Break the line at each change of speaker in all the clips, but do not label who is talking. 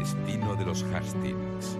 destino de los Hastings.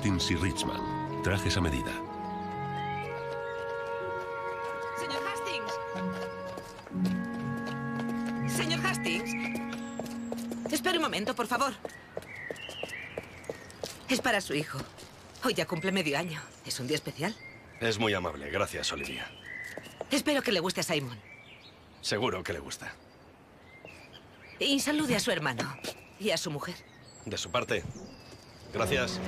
Hastings y Richmond. Trajes a medida.
Señor Hastings. Señor Hastings. Espere un momento, por favor. Es para su hijo. Hoy ya cumple medio año. ¿Es un día especial?
Es muy amable. Gracias, Olivia.
Espero que le guste a Simon.
Seguro que le gusta.
Y salude a su hermano. Y a su mujer.
De su parte. Gracias.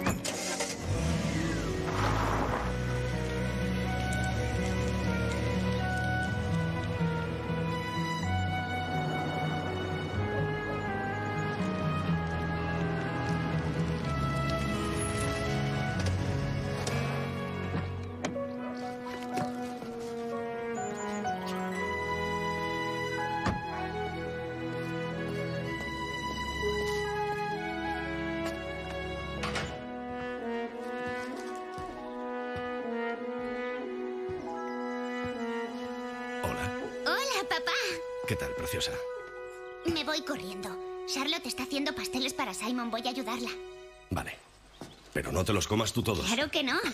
No te los comas tú todos.
Claro que no.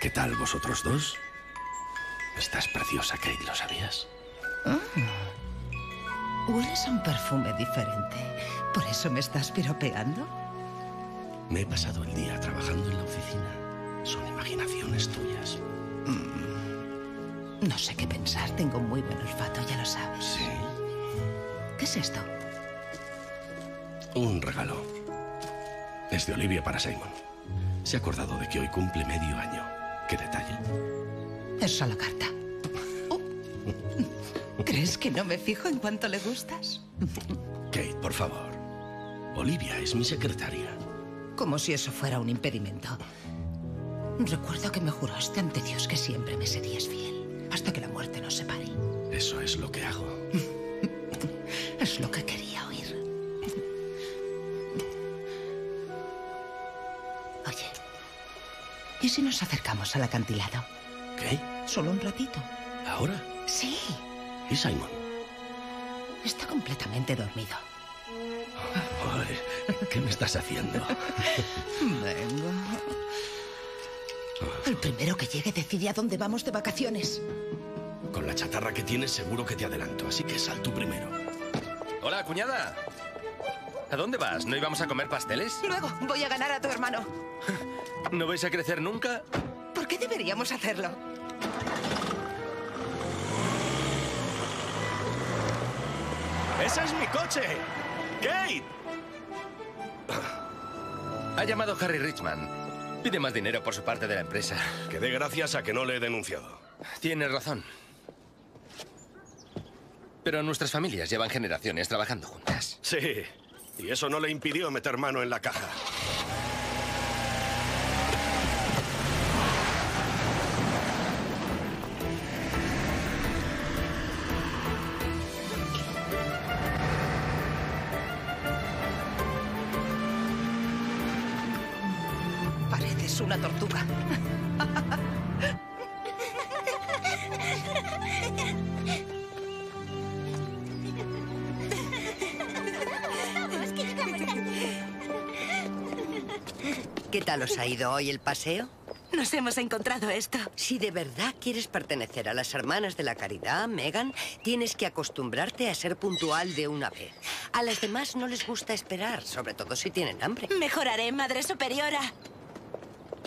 ¿Qué tal vosotros dos? Estás preciosa, Kate, ¿lo sabías?
Hueles a un perfume diferente. ¿Por eso me estás piropeando?
Me he pasado el día trabajando en la oficina. Son imaginaciones tuyas.
No sé qué pensar. Tengo muy buen olfato, ya lo sabes.
Sí.
¿Qué es esto?
Un regalo. Es de Olivia para Simon. Se ha acordado de que hoy cumple medio año. ¿Qué detalle?
Es solo carta. Oh. ¿Crees que no me fijo en cuánto le gustas?
Kate, por favor. Olivia es mi secretaria.
Como si eso fuera un impedimento. Recuerdo que me juraste ante Dios que siempre me serías fiel, hasta que la muerte nos separe.
Eso es lo que hago.
Es lo que quería ¿y si nos acercamos al acantilado?
¿Qué?
Solo un ratito.
¿Ahora?
Sí,
¿Y Simon?
está completamente dormido.
Ay, ¿Qué me estás haciendo?
Venga. El primero que llegue decide a dónde vamos de vacaciones.
Con la chatarra que tienes seguro que te adelanto, así que sal tú primero.
Hola, cuñada. ¿A dónde vas? ¿No íbamos a comer pasteles?
Luego voy a ganar a tu hermano.
¿No vais a crecer nunca?
¿Por qué deberíamos hacerlo?
¡Ese es mi coche! ¡Kate!
Ha llamado Harry Richman. Pide más dinero por su parte de la empresa.
Que dé gracias a que no le he denunciado.
Tienes razón. Pero nuestras familias llevan generaciones trabajando juntas.
Sí, y eso no le impidió meter mano en la caja.
Os ha ido hoy el paseo?
Nos hemos encontrado esto.
Si de verdad quieres pertenecer a las hermanas de la caridad, Megan, tienes que acostumbrarte a ser puntual de una vez. A las demás no les gusta esperar, sobre todo si tienen hambre.
Mejoraré, Madre Superiora.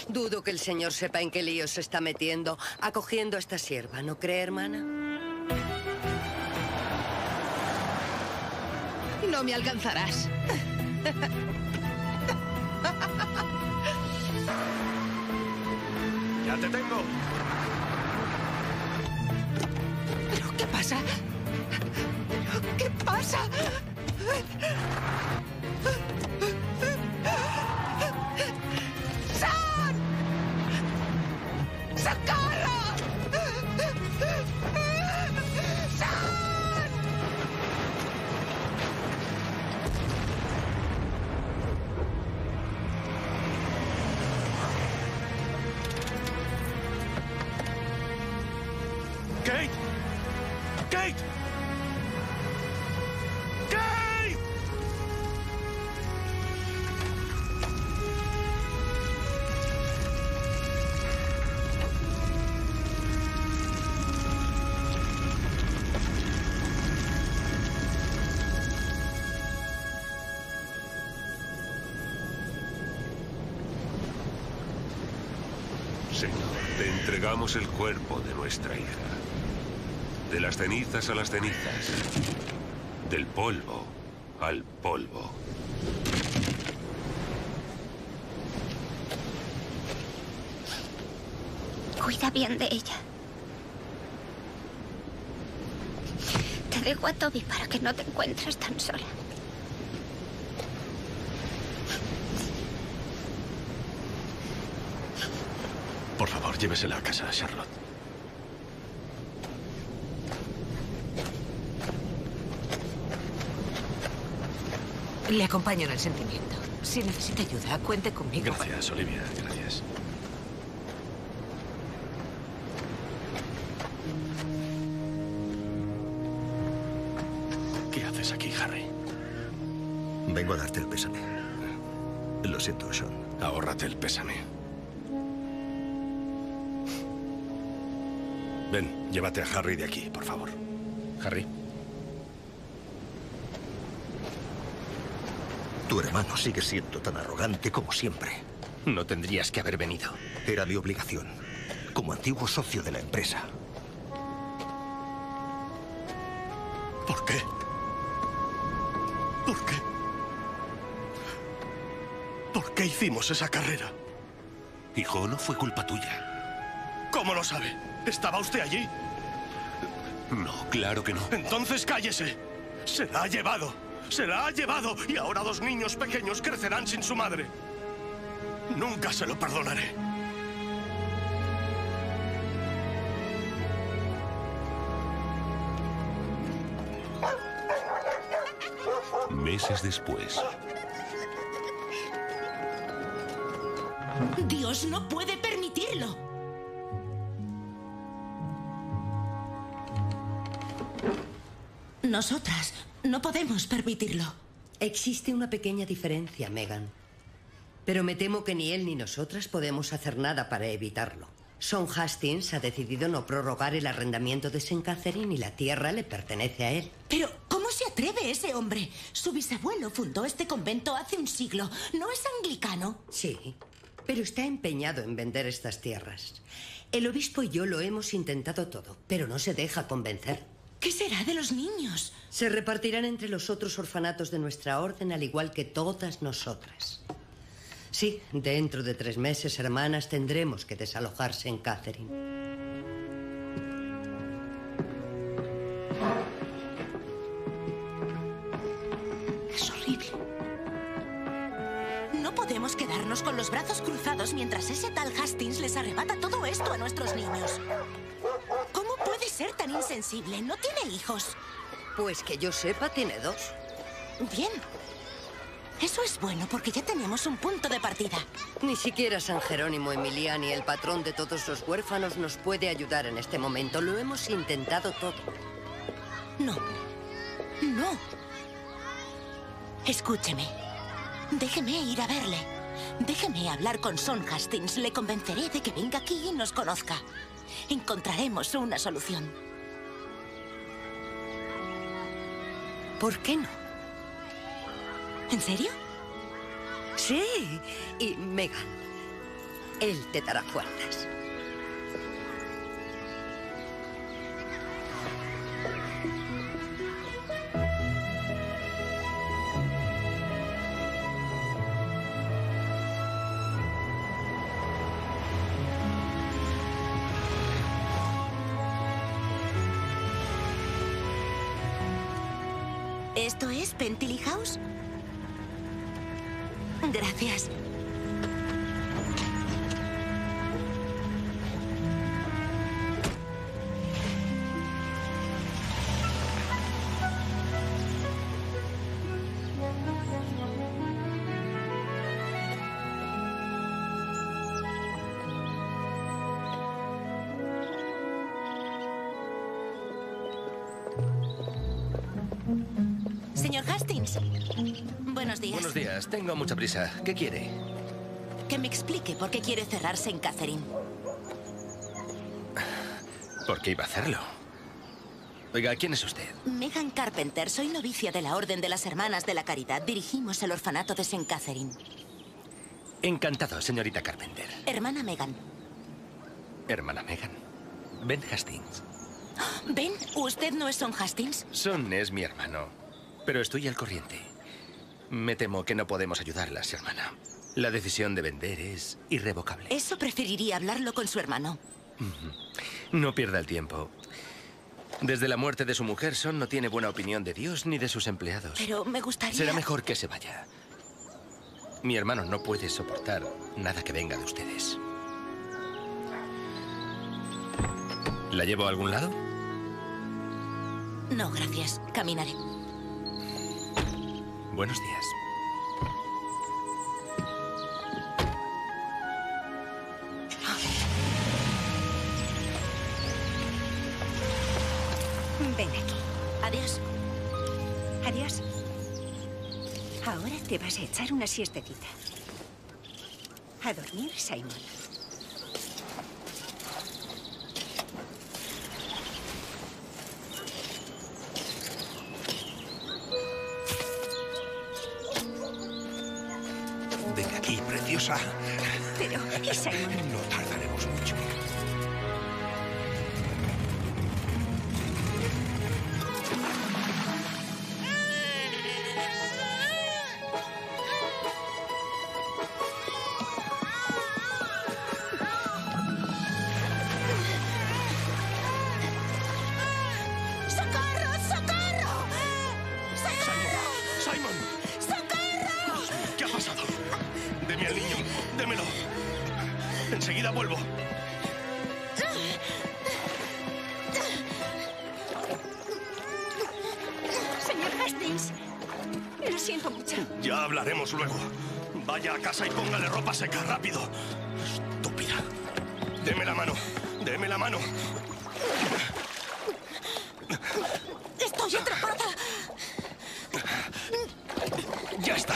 Dudo que el señor sepa en qué lío se está metiendo acogiendo a esta sierva, ¿no cree, hermana?
No me alcanzarás.
¡Ya te tengo!
¿Pero qué pasa? ¿Pero qué pasa?
Entregamos el cuerpo de nuestra hija. De las cenizas a las cenizas. Del polvo al polvo.
Cuida bien de ella. Te dejo a Toby para que no te encuentres tan sola.
Por favor, llévesela a casa, Charlotte.
Le acompaño en el sentimiento. Si necesita ayuda, cuente conmigo.
Gracias, Olivia. Gracias. ¿Qué haces aquí, Harry?
Vengo a darte el pésame. Lo siento, Sean.
Ahórrate el pésame. Llévate a Harry de aquí, por favor.
Harry.
Tu hermano sigue siendo tan arrogante como siempre.
No tendrías que haber venido.
Era mi obligación, como antiguo socio de la empresa.
¿Por qué? ¿Por qué? ¿Por qué hicimos esa carrera?
Hijo, no fue culpa tuya.
¿Cómo lo sabe? ¿Estaba usted allí?
No, claro que no.
Entonces cállese. Se la ha llevado. Se la ha llevado. Y ahora dos niños pequeños crecerán sin su madre. Nunca se lo perdonaré.
Meses después,
Dios no puede permitirlo. Nosotras no podemos permitirlo.
Existe una pequeña diferencia, Megan. Pero me temo que ni él ni nosotras podemos hacer nada para evitarlo. Son Hastings ha decidido no prorrogar el arrendamiento de St. Catherine y la tierra le pertenece a él.
Pero, ¿cómo se atreve ese hombre? Su bisabuelo fundó este convento hace un siglo. ¿No es anglicano?
Sí, pero está empeñado en vender estas tierras. El obispo y yo lo hemos intentado todo, pero no se deja convencer.
¿Qué será de los niños?
Se repartirán entre los otros orfanatos de nuestra orden, al igual que todas nosotras. Sí, dentro de tres meses, hermanas, tendremos que desalojarse en Catherine.
Es horrible. No podemos quedarnos con los brazos cruzados mientras ese tal Hastings les arrebata todo esto a nuestros niños. ¿Cómo puede ser tan insensible? No tiene hijos.
Pues que yo sepa, tiene dos.
Bien. Eso es bueno porque ya tenemos un punto de partida.
Ni siquiera San Jerónimo Emiliani, el patrón de todos los huérfanos, nos puede ayudar en este momento. Lo hemos intentado todo.
No. No. Escúcheme. Déjeme ir a verle. Déjeme hablar con Son Hastings. Le convenceré de que venga aquí y nos conozca. Encontraremos una solución.
¿Por qué no?
¿En serio?
Sí. Y Megan, él te dará fuerzas.
¿Esto es Pentilly House? Gracias.
Tengo mucha prisa. ¿Qué quiere?
Que me explique por qué quiere cerrarse en Catherine.
¿Por qué iba a hacerlo? Oiga, ¿quién es usted?
Megan Carpenter, soy novicia de la Orden de las Hermanas de la Caridad. Dirigimos el orfanato de St. Catherine.
Encantado, señorita Carpenter.
Hermana Megan.
Hermana Megan. Ben Hastings.
¿Ven? ¿Usted no es Son Hastings?
Son es mi hermano, pero estoy al corriente. Me temo que no podemos ayudarlas, hermana. La decisión de vender es irrevocable.
Eso preferiría hablarlo con su hermano.
No pierda el tiempo. Desde la muerte de su mujer, Son no tiene buena opinión de Dios ni de sus empleados.
Pero me gustaría...
Será mejor que se vaya. Mi hermano no puede soportar nada que venga de ustedes. ¿La llevo a algún lado?
No, gracias. Caminaré.
Buenos días.
Ven aquí.
Adiós.
Adiós. Ahora te vas a echar una siestecita. A dormir, Simon. Pero, ¿y Simon?
No Luego. Vaya a casa y póngale ropa seca, rápido. Estúpida. Deme la mano. Deme la mano.
¡Estoy atrapada!
Ya está.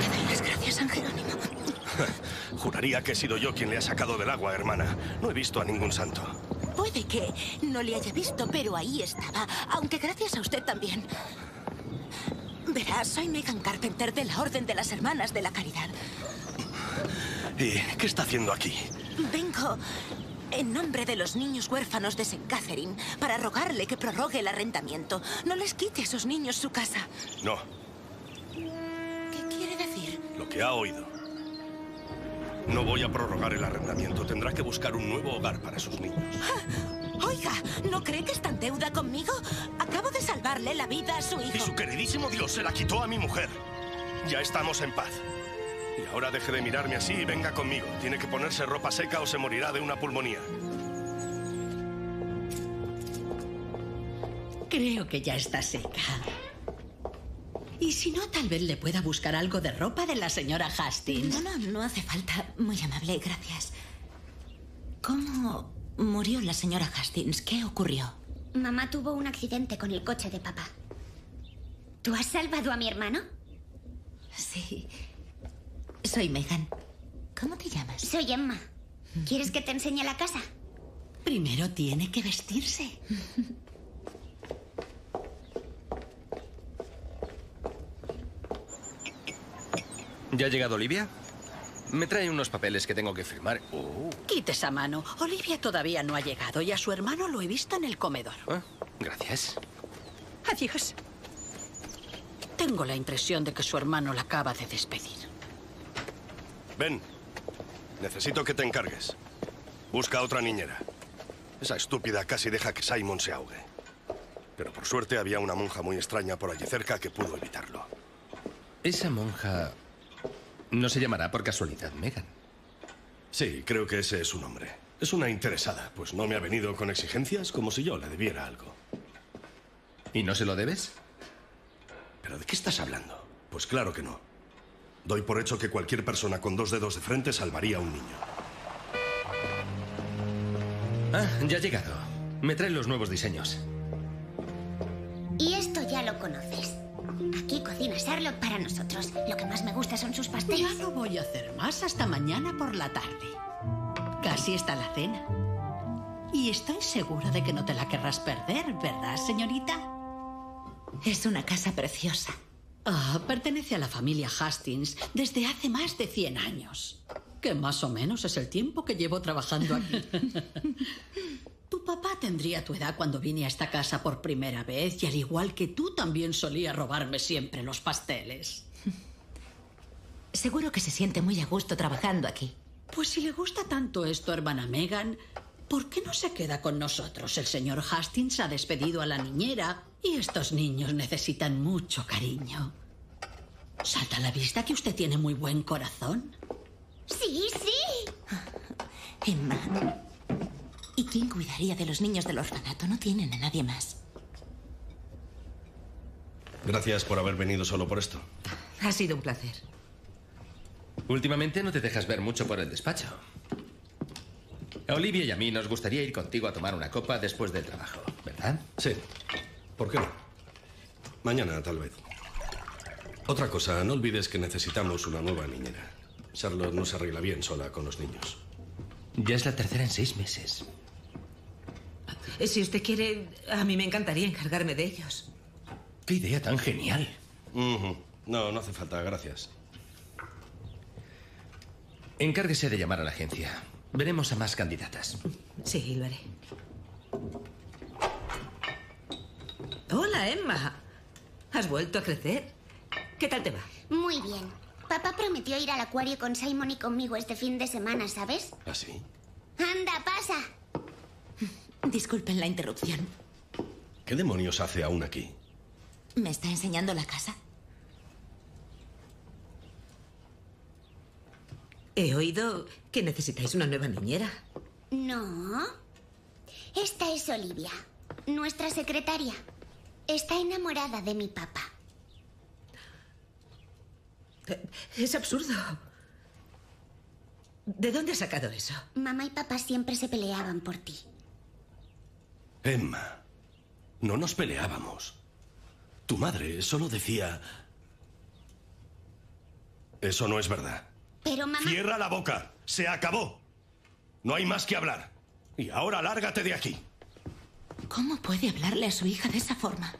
Le doy las gracias, San Jerónimo.
Juraría que he sido yo quien le ha sacado del agua, hermana. No he visto a ningún santo.
Puede que no le haya visto, pero ahí estaba. Aunque gracias a usted también. Verá, soy Megan Carpenter de la Orden de las Hermanas de la Caridad.
¿Y qué está haciendo aquí?
Vengo en nombre de los niños huérfanos de St. Catherine para rogarle que prorrogue el arrendamiento. No les quite a esos niños su casa.
No,
¿Qué quiere decir?
lo que ha oído. No voy a prorrogar el arrendamiento. Tendrá que buscar un nuevo hogar para sus niños.
Oiga, ¿no cree que está en deuda conmigo? Acabo de salvarle la vida a su hijo.
Y su queridísimo Dios se la quitó a mi mujer. Ya estamos en paz. Y ahora deje de mirarme así y venga conmigo. Tiene que ponerse ropa seca o se morirá de una pulmonía.
Creo que ya está seca. Y si no, tal vez le pueda buscar algo de ropa de la señora Hastings.
No, no, no hace falta. Muy amable, gracias. ¿Cómo murió la señora Hastings? ¿Qué ocurrió?
Mamá tuvo un accidente con el coche de papá. ¿Tú has salvado a mi hermano?
Sí. Soy Megan. ¿Cómo te llamas?
Soy Emma. ¿Quieres que te enseñe la casa?
Primero tiene que vestirse.
¿Ya ha llegado Olivia? Me trae unos papeles que tengo que firmar. Oh,
Quite esa mano. Olivia todavía no ha llegado y a su hermano lo he visto en el comedor.
ah, gracias.
Adiós.
Tengo la impresión de que su hermano la acaba de despedir.
Ven. Necesito que te encargues. Busca a otra niñera. Esa estúpida casi deja que Simon se ahogue. Pero por suerte había una monja muy extraña por allí cerca que pudo evitarlo.
Esa monja no se llamará por casualidad Megan.
Sí, creo que ese es su nombre. Es una interesada, pues no me ha venido con exigencias como si yo le debiera algo.
¿Y no se lo debes?
¿Pero de qué estás hablando? Pues claro que no. Doy por hecho que cualquier persona con dos dedos de frente salvaría a un niño.
Ah, ya ha llegado. Me traen los nuevos diseños.
Nosotros. Lo que más me gusta son sus pasteles.
Ya no voy a hacer más hasta mañana por la tarde. Casi está la cena. Y estoy segura de que no te la querrás perder, ¿verdad, señorita?
Es una casa preciosa.
Ah, pertenece a la familia Hastings desde hace más de 100 años. Que más o menos es el tiempo que llevo trabajando aquí. tu papá tendría tu edad cuando vine a esta casa por primera vez y al igual que tú también solía robarme siempre los pasteles.
Seguro que se siente muy a gusto trabajando aquí.
Pues si le gusta tanto esto, hermana Megan, ¿por qué no se queda con nosotros? El señor Hastings ha despedido a la niñera y estos niños necesitan mucho cariño. Salta a la vista que usted tiene muy buen corazón.
Sí, sí.
Emma. ¿Y quién cuidaría de los niños del orfanato? No tienen a nadie más.
Gracias por haber venido solo por esto.
Ha sido un placer.
Últimamente no te dejas ver mucho por el despacho. A Olivia y a mí nos gustaría ir contigo a tomar una copa después del trabajo, ¿verdad?
Sí. ¿Por qué no? Mañana, tal vez. Otra cosa, no olvides que necesitamos una nueva niñera. Charlotte no se arregla bien sola con los niños.
Ya es la tercera en seis meses.
Si usted quiere, a mí me encantaría encargarme de ellos.
¡Qué idea tan genial!
No, no hace falta, gracias.
Encárguese de llamar a la agencia. Veremos a más candidatas.
Sí, lo haré. Hola, Emma. ¿Has vuelto a crecer? ¿Qué tal te va?
Muy bien. Papá prometió ir al acuario con Simon y conmigo este fin de semana, ¿sabes?
¿Ah, sí?
Anda, pasa.
Disculpen la interrupción.
¿Qué demonios hace aún aquí?
¿Me está enseñando la casa?
He oído que necesitáis una nueva niñera.
No. Esta es Olivia, nuestra secretaria. Está enamorada de mi papá.
Es absurdo. ¿De dónde has sacado eso?
Mamá y papá siempre se peleaban por ti.
Emma, no nos peleábamos. Tu madre solo decía... Eso no es verdad.
Pero mamá...
Cierra la boca. Se acabó. No hay más que hablar. Y ahora lárgate de aquí.
¿Cómo puede hablarle a su hija de esa forma?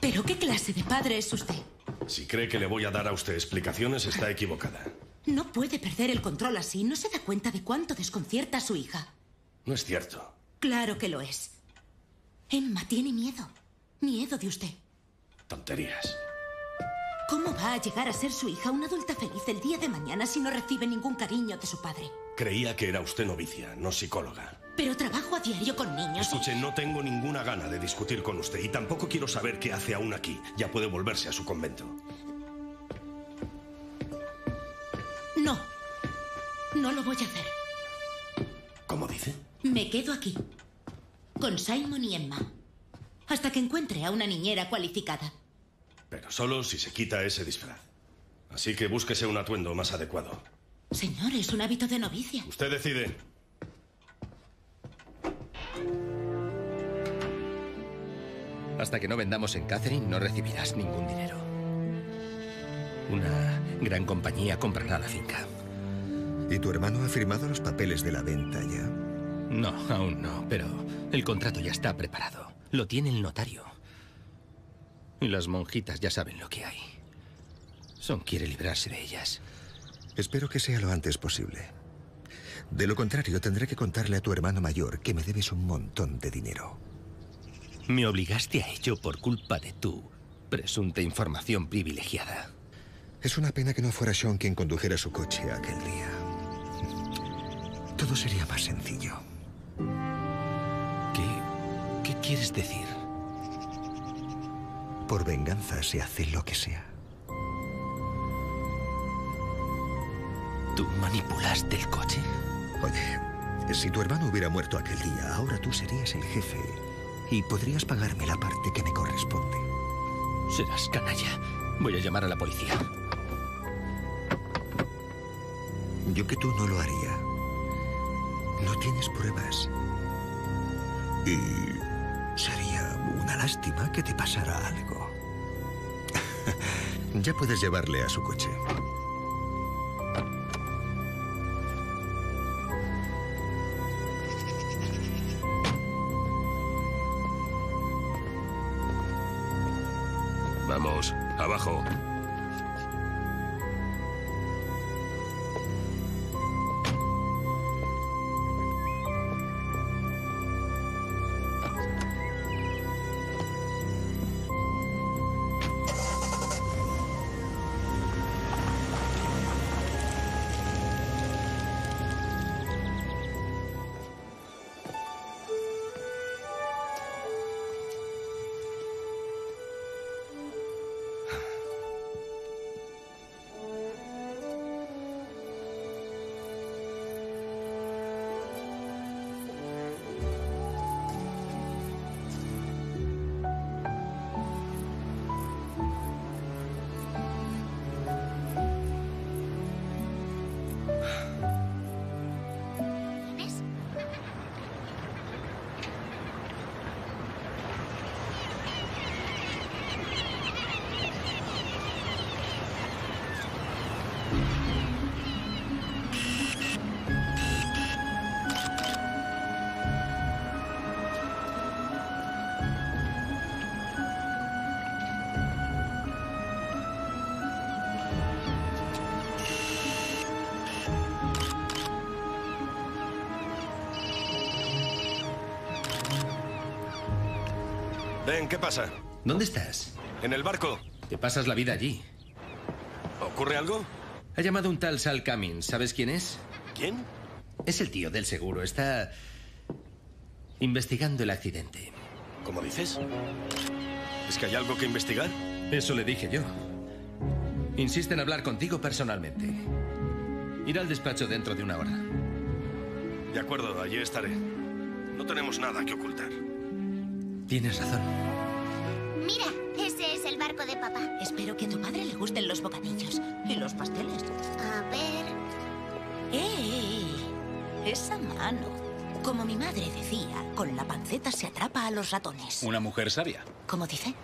¿Pero qué clase de padre es usted?
Si cree que le voy a dar a usted explicaciones, está equivocada.
No puede perder el control así. ¿No se da cuenta de cuánto desconcierta a su hija?
No es cierto.
Claro que lo es. Emma tiene miedo. Miedo de usted.
Tonterías.
¿Cómo va a llegar a ser su hija una adulta feliz el día de mañana si no recibe ningún cariño de su padre?
Creía que era usted novicia, no psicóloga.
Pero trabajo a diario con niños. y-
Escuche, no tengo ninguna gana de discutir con usted y tampoco quiero saber qué hace aún aquí. Ya puede volverse a su convento.
No lo voy a hacer.
¿Cómo dice?
Me quedo aquí. Con Simon y Emma. Hasta que encuentre a una niñera cualificada.
Pero solo si se quita ese disfraz. Así que búsquese un atuendo más adecuado.
Señor, es un hábito de novicia.
Usted decide.
Hasta que no vendamos en Catherine, no recibirás ningún dinero. Una gran compañía comprará la finca.
¿Y tu hermano ha firmado los papeles de la venta ya?
No, aún no, pero el contrato ya está preparado. Lo tiene el notario. Y las monjitas ya saben lo que hay. Son quiere librarse de ellas.
Espero que sea lo antes posible. De lo contrario, tendré que contarle a tu hermano mayor que me debes un montón de dinero.
Me obligaste a ello por culpa de tu presunta información privilegiada.
Es una pena que no fuera Sean quien condujera su coche aquel día. Todo sería más sencillo.
¿Qué, qué quieres decir?
Por venganza se hace lo que sea.
¿Tú manipulaste el coche?
Oye, si tu hermano hubiera muerto aquel día, ahora tú serías el jefe y podrías pagarme la parte que me corresponde.
Serás canalla. Voy a llamar a la policía.
Yo que tú no lo haría. No tienes pruebas. Y sería una lástima que te pasara algo. ya puedes llevarle a su coche.
Vamos, abajo.
¿Qué pasa?
¿Dónde estás?
En el barco.
Te pasas la vida allí.
¿Ocurre algo?
Ha llamado un tal Sal Cummins. ¿Sabes quién es?
¿Quién?
Es el tío del seguro. Está investigando el accidente.
¿Cómo dices? ¿Es que hay algo que investigar?
Eso le dije yo. Insiste en hablar contigo personalmente. Ir al despacho dentro de una hora.
De acuerdo, allí estaré. No tenemos nada que ocultar.
Tienes razón.
Mira, ese es el barco de papá.
Espero que a tu padre le gusten los bocadillos y los pasteles.
A ver.
¡Eh! Esa mano. Como mi madre decía, con la panceta se atrapa a los ratones.
Una mujer sabia.
¿Cómo dice?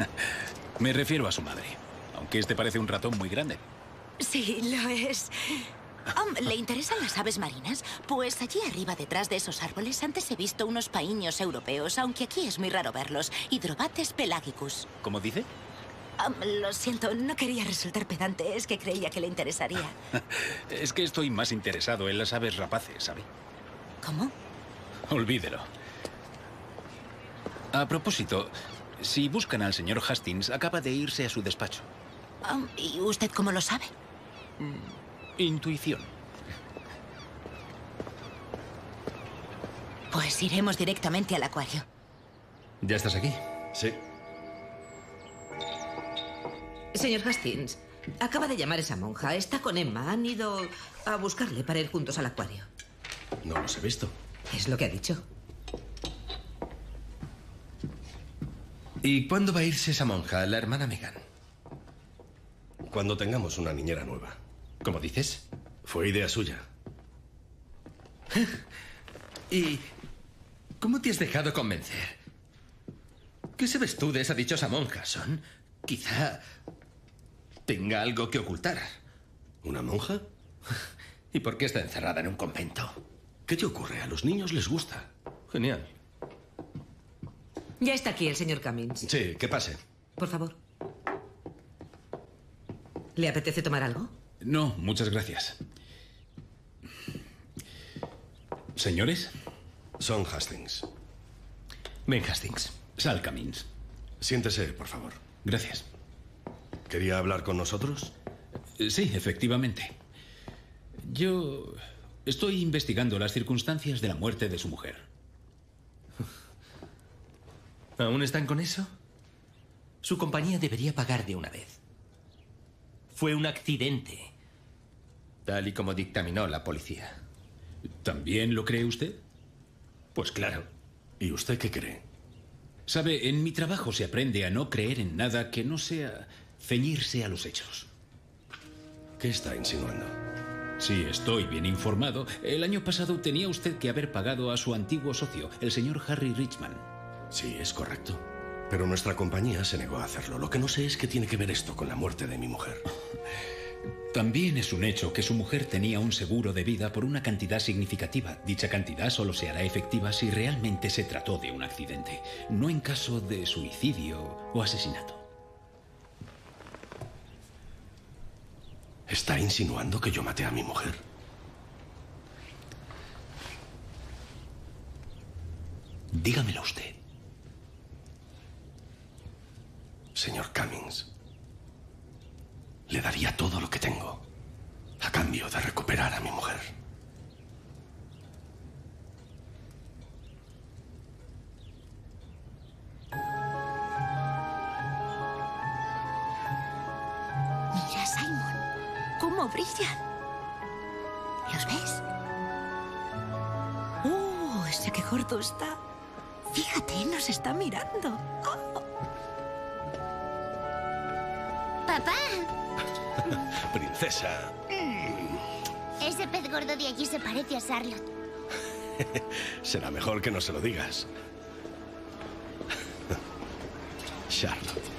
Me refiero a su madre. Aunque este parece un ratón muy grande.
Sí, lo es. Um, ¿Le interesan las aves marinas? Pues allí arriba, detrás de esos árboles, antes he visto unos paíños europeos, aunque aquí es muy raro verlos. Hidrobates pelagicus.
¿Cómo dice?
Um, lo siento, no quería resultar pedante, es que creía que le interesaría.
es que estoy más interesado en las aves rapaces, ¿sabe?
¿Cómo?
Olvídelo. A propósito, si buscan al señor Hastings, acaba de irse a su despacho.
Um, ¿Y usted cómo lo sabe?
Intuición.
Pues iremos directamente al acuario.
¿Ya estás aquí?
Sí.
Señor Hastings, acaba de llamar esa monja. Está con Emma. Han ido a buscarle para ir juntos al acuario.
No los he visto.
Es lo que ha dicho.
¿Y cuándo va a irse esa monja, la hermana Megan?
Cuando tengamos una niñera nueva.
¿Cómo dices?
Fue idea suya.
¿Y cómo te has dejado convencer? ¿Qué sabes tú de esa dichosa monja, Son? Quizá tenga algo que ocultar.
¿Una monja?
¿Y por qué está encerrada en un convento?
¿Qué te ocurre? A los niños les gusta.
Genial.
Ya está aquí el señor Cummins.
Sí, que pase.
Por favor. ¿Le apetece tomar algo?
No, muchas gracias. Señores.
Son Hastings.
Ben Hastings.
Sal Camins.
Siéntese, por favor.
Gracias.
¿Quería hablar con nosotros?
Eh, Sí, efectivamente. Yo estoy investigando las circunstancias de la muerte de su mujer.
¿Aún están con eso? Su compañía debería pagar de una vez. Fue un accidente. Tal y como dictaminó la policía.
¿También lo cree usted?
Pues claro.
¿Y usted qué cree?
Sabe, en mi trabajo se aprende a no creer en nada que no sea ceñirse a los hechos.
¿Qué está insinuando?
Sí, estoy bien informado. El año pasado tenía usted que haber pagado a su antiguo socio, el señor Harry Richman.
Sí, es correcto. Pero nuestra compañía se negó a hacerlo. Lo que no sé es qué tiene que ver esto con la muerte de mi mujer.
También es un hecho que su mujer tenía un seguro de vida por una cantidad significativa. Dicha cantidad solo se hará efectiva si realmente se trató de un accidente, no en caso de suicidio o asesinato.
¿Está insinuando que yo maté a mi mujer?
Dígamelo usted.
Señor Cummings, le daría todo lo que tengo a cambio de recuperar a mi mujer.
Mira, Simon, cómo brillan. ¿Los ves? ¡Oh, ese que gordo está! Fíjate, nos está mirando. Oh.
Papá,
Princesa.
ese pez gordo de allí se parece a Charlotte.
Será mejor que no se lo digas. Charlotte.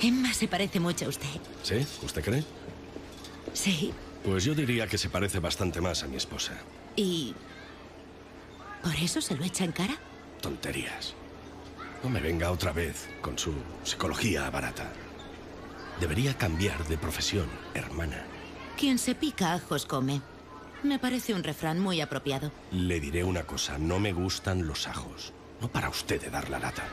Emma se parece mucho a usted.
¿Sí? ¿Usted cree?
Sí.
Pues yo diría que se parece bastante más a mi esposa.
¿Y por eso se lo echa en cara?
Tonterías. No me venga otra vez con su psicología barata. Debería cambiar de profesión, hermana.
Quien se pica ajos come. Me parece un refrán muy apropiado.
Le diré una cosa, no me gustan los ajos. No para usted de dar la lata.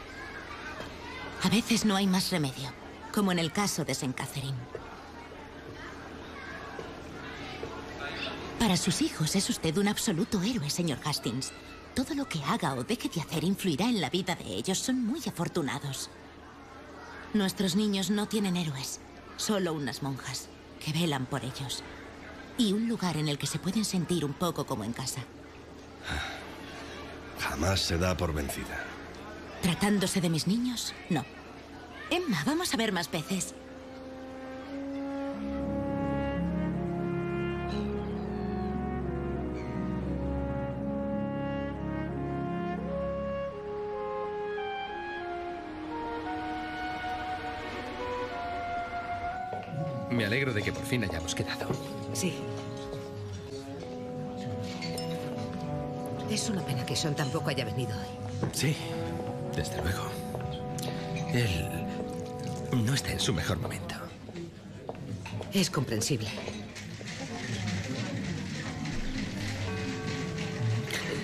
A veces no hay más remedio, como en el caso de. Catherine. Para sus hijos es usted un absoluto héroe, señor Hastings. Todo lo que haga o deje de hacer influirá en la vida de ellos. Son muy afortunados. Nuestros niños no tienen héroes, solo unas monjas que velan por ellos. Y un lugar en el que se pueden sentir un poco como en casa.
Jamás se da por vencida.
Tratándose de mis niños, no. Emma, vamos a ver más peces.
Alegro de que por fin hayamos quedado.
Sí. Es una pena que Sean tampoco haya venido hoy.
Sí, desde luego. Él no está en su mejor momento.
Es comprensible.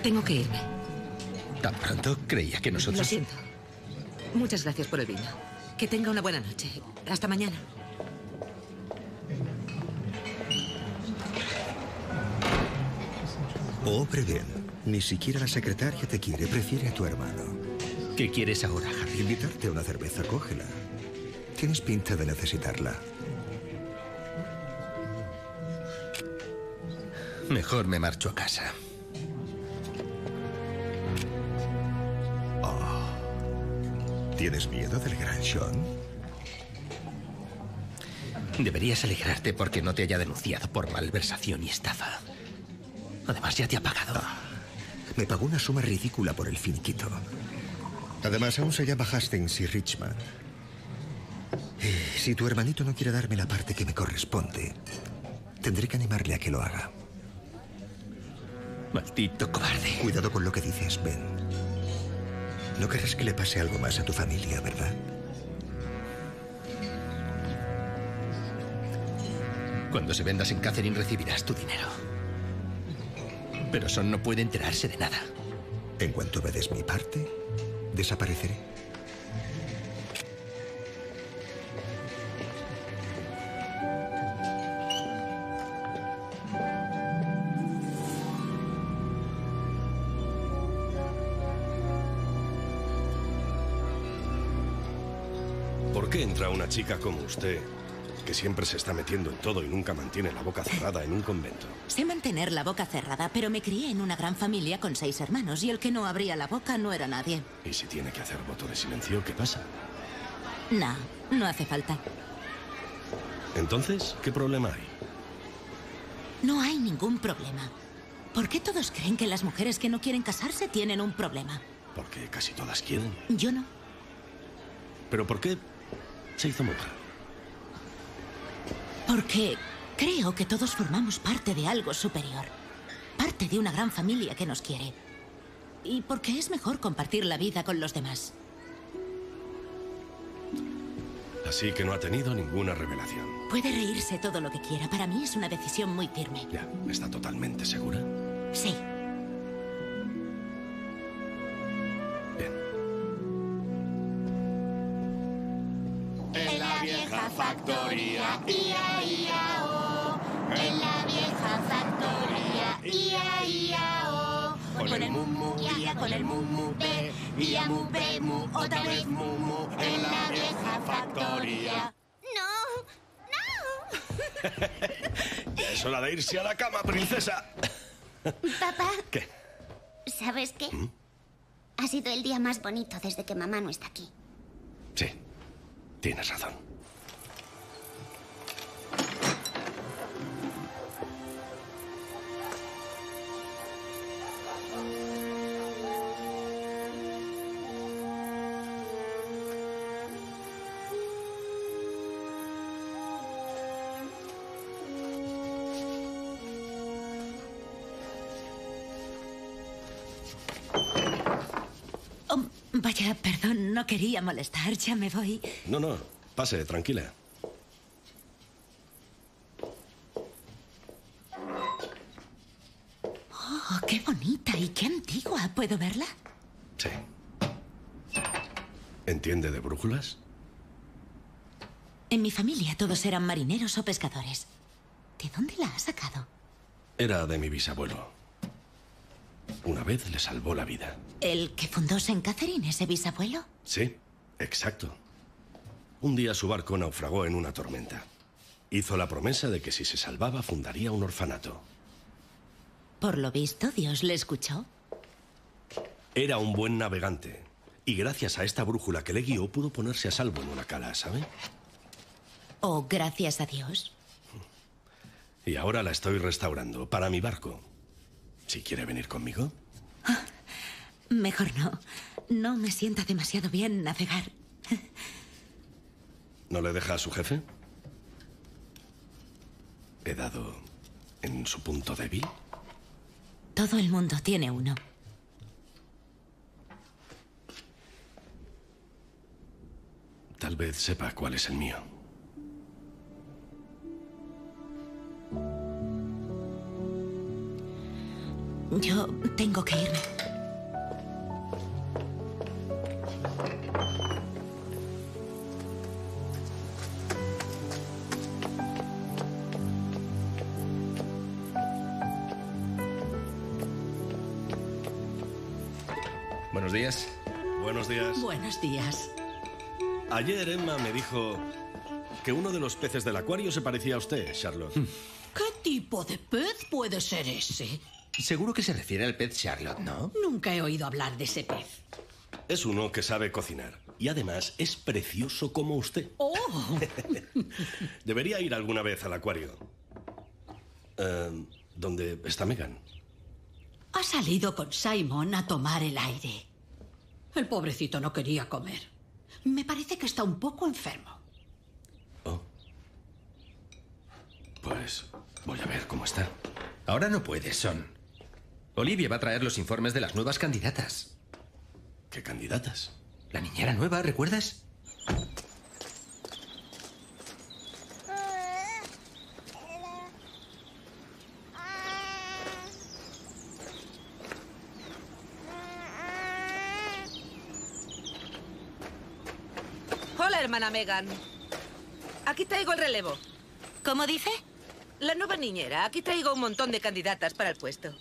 Tengo que irme.
Tan pronto creía que nosotros...
Lo siento. Muchas gracias por el vino. Que tenga una buena noche. Hasta mañana.
Pobre Ben. Ni siquiera la secretaria te quiere, prefiere a tu hermano.
¿Qué quieres ahora, Harry?
Invitarte a una cerveza, cógela. Tienes pinta de necesitarla.
Mejor me marcho a casa.
¿Tienes miedo del gran Sean?
Deberías alegrarte porque no te haya denunciado por malversación y estafa. Además, ya te ha pagado.
Me pagó una suma ridícula por el finiquito. Además, aún se llama Hastings y Richman. Y si tu hermanito no quiere darme la parte que me corresponde, tendré que animarle a que lo haga.
Maldito cobarde.
Cuidado con lo que dices, Ben. No querrás que le pase algo más a tu familia, ¿verdad?
Cuando se venda en Catherine recibirás tu dinero. Pero Son no puede enterarse de nada.
En cuanto me des mi parte, desapareceré.
¿Por qué entra una chica como usted, que siempre se está metiendo en todo y nunca mantiene la boca cerrada en un convento?
Sé mantener la boca cerrada, pero me crié en una gran familia con seis hermanos y el que no abría la boca no era nadie.
Y si tiene que hacer voto de silencio, ¿qué pasa?
No, no hace falta.
Entonces, ¿qué problema hay?
No hay ningún problema. ¿Por qué todos creen que las mujeres que no quieren casarse tienen un problema?
Porque casi todas quieren.
Yo no.
¿Pero por qué se hizo monja?
Porque creo que todos formamos parte de algo superior. Parte de una gran familia que nos quiere. Y porque es mejor compartir la vida con los demás.
Así que no ha tenido ninguna revelación.
Puede reírse todo lo que quiera. Para mí es una decisión muy firme.
Ya, ¿está totalmente segura?
Sí.
En la vieja factoría, Con el mumu, ia, con el mumu, be, ia, mu, be, mu, otra vez mumu. En la vieja factoría.
No, no.
Ya es hora de irse a la cama, princesa.
Papá.
¿Qué?
¿Sabes qué? Ha sido el día más bonito desde que mamá no está aquí.
Sí, tienes razón.
Oh, vaya, perdón, no quería molestar. Ya me voy.
No, no, pase, tranquila.
Oh, qué bonita y qué antigua. ¿Puedo verla?
Sí. ¿Entiende de brújulas?
En mi familia todos eran marineros o pescadores. ¿De dónde la has sacado?
Era de mi bisabuelo. Una vez le salvó la vida.
¿El que fundó St. Catherine, ese bisabuelo?
Sí, exacto. Un día su barco naufragó en una tormenta. Hizo la promesa de que si se salvaba fundaría un orfanato.
Por lo visto, Dios le escuchó.
Era un buen navegante. Y gracias a esta brújula que le guió pudo ponerse a salvo en una cala, ¿sabe?
Oh, gracias a Dios.
Y ahora la estoy restaurando para mi barco. Si quiere venir conmigo.
Mejor no. No me sienta demasiado bien navegar.
¿No le deja a su jefe? ¿He dado en su punto débil?
Todo el mundo tiene uno.
Tal vez sepa cuál es el mío.
Yo tengo que irme.
Buenos días.
Buenos días.
Buenos días.
Ayer Emma me dijo que uno de los peces del acuario se parecía a usted, Charlotte.
¿Qué tipo de pez puede ser ese?
Seguro que se refiere al pez Charlotte, ¿no?
Nunca he oído hablar de ese pez.
Es uno que sabe cocinar. Y además es precioso como usted.
¡Oh!
Debería ir alguna vez al acuario. Eh, ¿Dónde está Megan?
Ha salido con Simon a tomar el aire. El pobrecito no quería comer. Me parece que está un poco enfermo.
Pues voy a ver cómo está.
Ahora no puedes, Son. Olivia va a traer los informes de las nuevas candidatas.
¿Qué candidatas?
La niñera nueva, ¿recuerdas?
Hola, hermana Megan. Aquí traigo el relevo.
¿Cómo dice?
La nueva niñera. Aquí traigo un montón de candidatas para el puesto.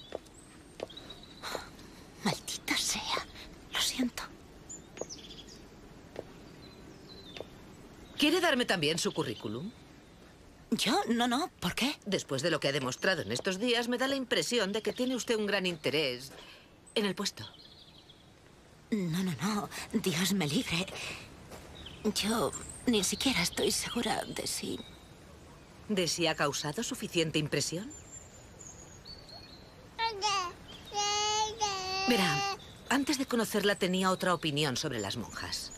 Darme también su currículum?
¿Yo? No, no. ¿Por qué?
Después de lo que ha demostrado en estos días, me da la impresión de que tiene usted un gran interés en el puesto.
No, no, no. Dios me libre. Yo ni siquiera estoy segura de si...
¿De si ha causado suficiente impresión? Verá, antes de conocerla tenía otra opinión sobre las monjas.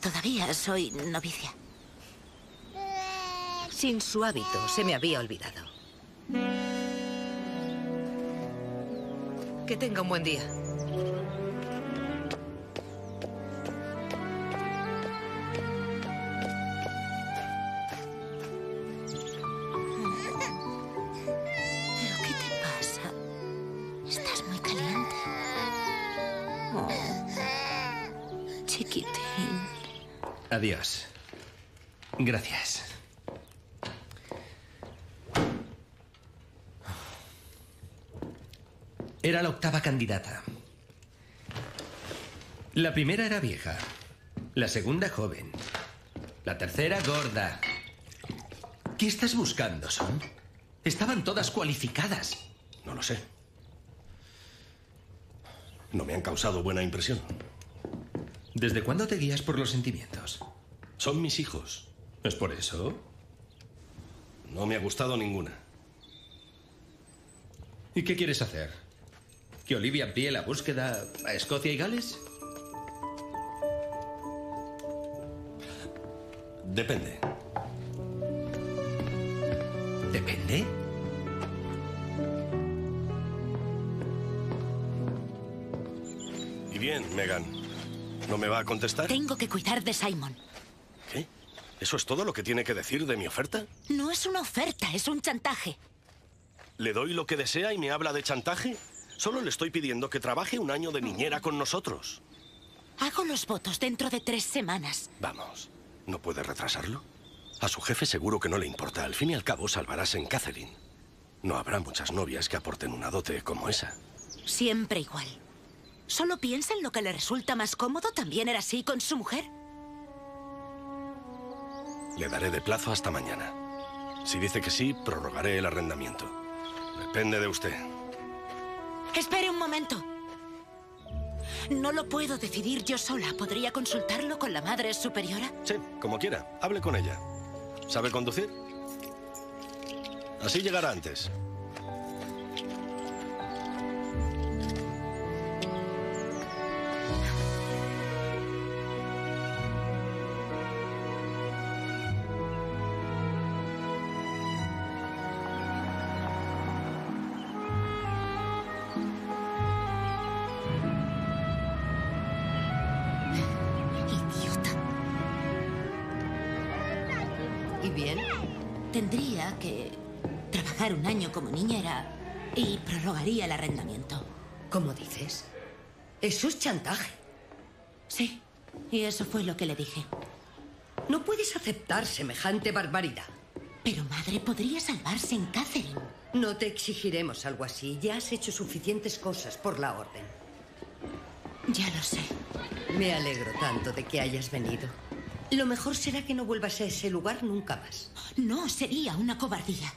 Todavía soy novicia.
Sin su hábito, se me había olvidado. Que tenga un buen día.
Adiós. Gracias. Era la octava candidata. La primera era vieja. La segunda joven. La tercera gorda. ¿Qué estás buscando, Son? Estaban todas cualificadas.
No lo sé. No me han causado buena impresión.
¿Desde cuándo te guías por los sentimientos?
Son mis hijos.
¿Es por eso?
No me ha gustado ninguna.
¿Y qué quieres hacer? ¿Que Olivia amplíe la búsqueda a Escocia y Gales?
Depende.
¿Depende?
Y bien, Megan. ¿No me va a contestar?
Tengo que cuidar de Simon.
¿Eso es todo lo que tiene que decir de mi oferta?
No es una oferta, es un chantaje.
¿Le doy lo que desea y me habla de chantaje? Solo le estoy pidiendo que trabaje un año de niñera con nosotros.
Hago los votos dentro de tres semanas.
Vamos, ¿no puede retrasarlo? A su jefe seguro que no le importa. Al fin y al cabo salvarás en Catherine. No habrá muchas novias que aporten una dote como esa.
Siempre igual. Solo piensa en lo que le resulta más cómodo. ¿También era así con su mujer?
Le daré de plazo hasta mañana. Si dice que sí, prorrogaré el arrendamiento. Depende de usted.
Espere un momento. No lo puedo decidir yo sola. ¿Podría consultarlo con la Madre Superiora?
Sí, como quiera. Hable con ella. ¿Sabe conducir? Así llegará antes.
Año como niñera y prorrogaría el arrendamiento.
¿Cómo dices? Eso es chantaje.
Sí, y eso fue lo que le dije.
No puedes aceptar semejante barbaridad.
Pero madre, podría salvarse en Catherine.
No te exigiremos algo así. Ya has hecho suficientes cosas por la orden.
Ya lo sé.
Me alegro tanto de que hayas venido. Lo mejor será que no vuelvas a ese lugar nunca más.
No, sería una cobardía.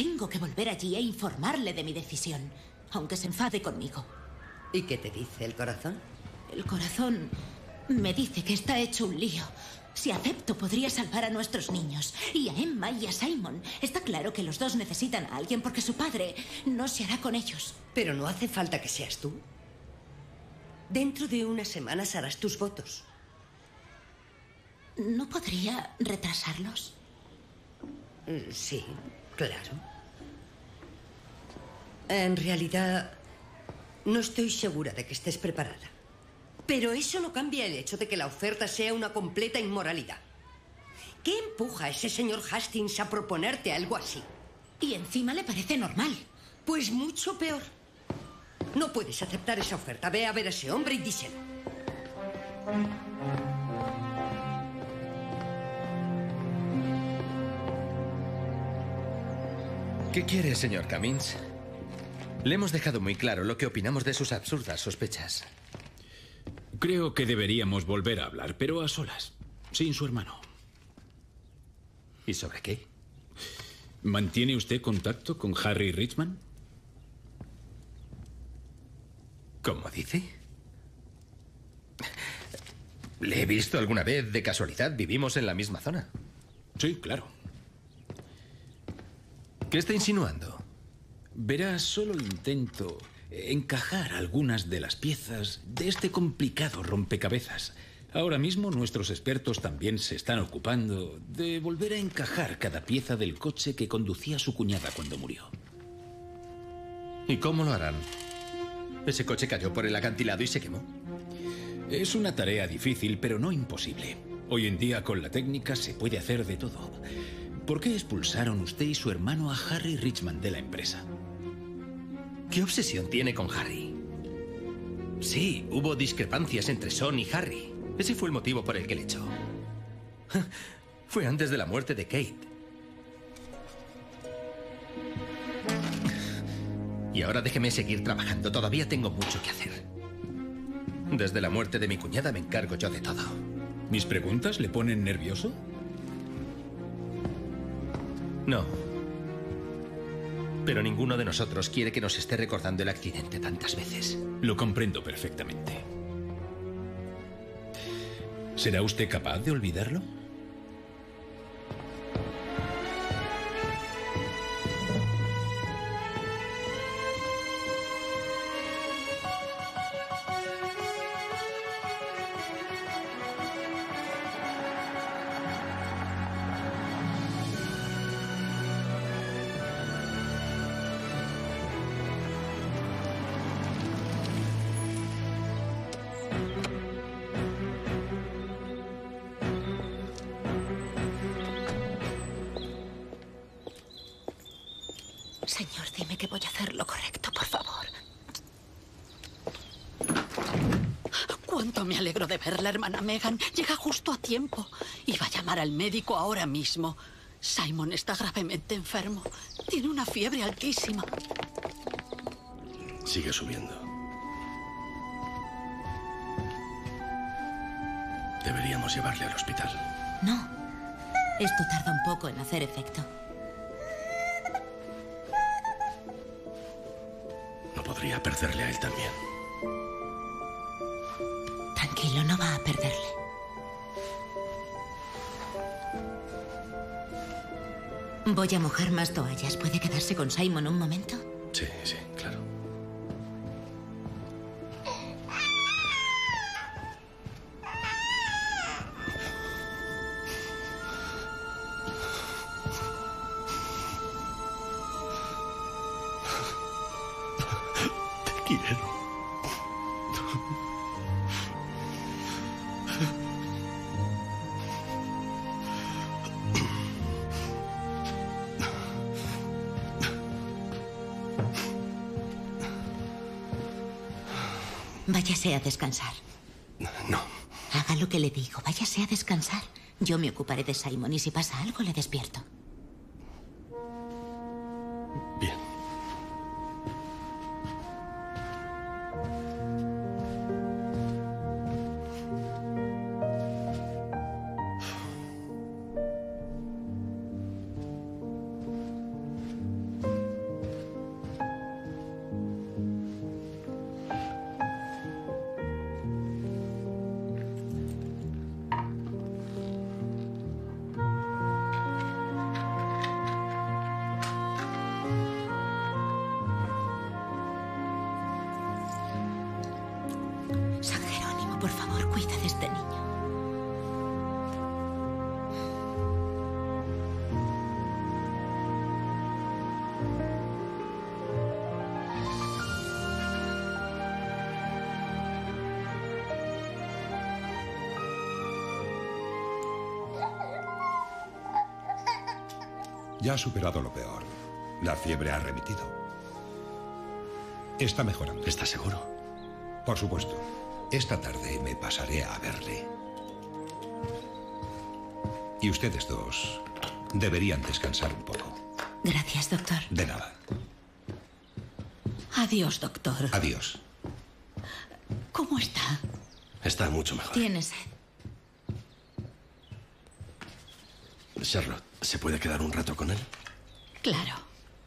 Tengo que volver allí e informarle de mi decisión, aunque se enfade conmigo.
¿Y qué te dice el corazón?
El corazón me dice que está hecho un lío. Si acepto, podría salvar a nuestros niños. Y a Emma y a Simon. Está claro que los dos necesitan a alguien porque su padre no se hará con ellos.
Pero no hace falta que seas tú. Dentro de unas semanas harás tus votos.
¿No podría retrasarlos?
Mm, Sí, claro. En realidad, no estoy segura de que estés preparada. Pero eso no cambia el hecho de que la oferta sea una completa inmoralidad. ¿Qué empuja a ese señor Hastings a proponerte algo así?
Y encima le parece normal.
Pues mucho peor. No puedes aceptar esa oferta. Ve a ver a ese hombre y díselo.
¿Qué quiere, señor Cummings? Le hemos dejado muy claro lo que opinamos de sus absurdas sospechas.
Creo que deberíamos volver a hablar, pero a solas, sin su hermano.
¿Y sobre qué?
¿Mantiene usted contacto con Harry Richman?
¿Cómo dice? Le he visto alguna vez de casualidad. Vivimos en la misma zona.
Sí, claro.
¿Qué está insinuando?
Verá, solo intento encajar algunas de las piezas de este complicado rompecabezas. Ahora mismo nuestros expertos también se están ocupando de volver a encajar cada pieza del coche que conducía su cuñada cuando murió.
¿Y cómo lo harán? Ese coche cayó por el acantilado y se quemó.
Es una tarea difícil, pero no imposible. Hoy en día con la técnica se puede hacer de todo. ¿Por qué expulsaron usted y su hermano a Harry Richman de la empresa?
¿Qué obsesión tiene con Harry? Sí, hubo discrepancias entre Son y Harry. Ese fue el motivo por el que le echó. Fue antes de la muerte de Kate. Y ahora déjeme seguir trabajando. Todavía tengo mucho que hacer. Desde la muerte de mi cuñada me encargo yo de todo.
¿Mis preguntas le ponen nervioso?
No. Pero ninguno de nosotros quiere que nos esté recordando el accidente tantas veces.
Lo comprendo perfectamente. ¿Será usted capaz de olvidarlo?
Señor, dime que voy a hacer lo correcto, por favor.
Cuánto me alegro de verla, hermana Megan. Llega justo a tiempo. Iba a llamar al médico ahora mismo. Simon está gravemente enfermo. Tiene una fiebre altísima.
Sigue subiendo. Deberíamos llevarle al hospital.
No. Esto tarda un poco en hacer efecto.
Podría perderle a él también.
Tranquilo, no va a perderle. Voy a mojar más toallas. ¿Puede quedarse con Simon un momento?
Sí, sí,
Yo me ocuparé de Simon y si pasa algo le despierto.
Ya ha superado lo peor. La fiebre ha remitido. Está mejorando.
¿Estás seguro?
Por supuesto. Esta tarde me pasaré a verle. Y ustedes dos deberían descansar un poco.
Gracias, doctor.
De nada.
Adiós, doctor.
Adiós.
¿Cómo está?
Está mucho mejor.
Tiene sed.
Charlotte, ¿se puede quedar un rato con él?
Claro.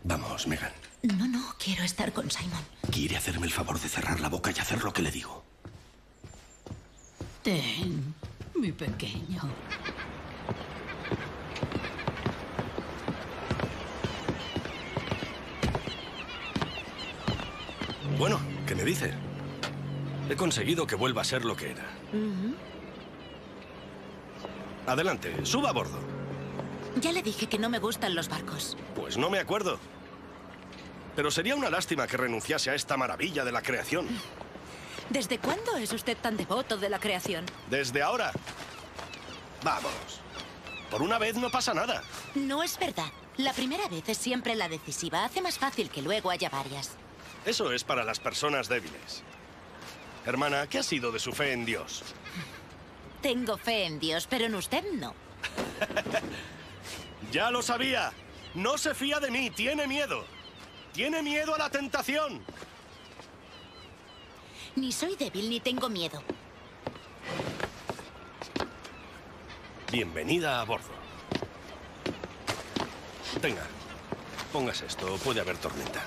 Vamos, Megan.
No, no, quiero estar con Simon.
Quiere hacerme el favor de cerrar la boca y hacer lo que le digo.
Ten, mi pequeño.
Bueno, ¿qué me dice? He conseguido que vuelva a ser lo que era. Adelante, suba a bordo.
Ya le dije que no me gustan los barcos.
Pues no me acuerdo. Pero sería una lástima que renunciase a esta maravilla de la creación.
¿Desde cuándo es usted tan devoto de la creación?
Desde ahora. Vamos. Por una vez no pasa nada.
No es verdad. La primera vez es siempre la decisiva. Hace más fácil que luego haya varias.
Eso es para las personas débiles. Hermana, ¿qué ha sido de su fe en Dios?
Tengo fe en Dios, pero en usted no.
Ya lo sabía. No se fía de mí, tiene miedo. Tiene miedo a la tentación.
Ni soy débil ni tengo miedo.
Bienvenida a bordo. Tenga, póngase esto, puede haber tormenta.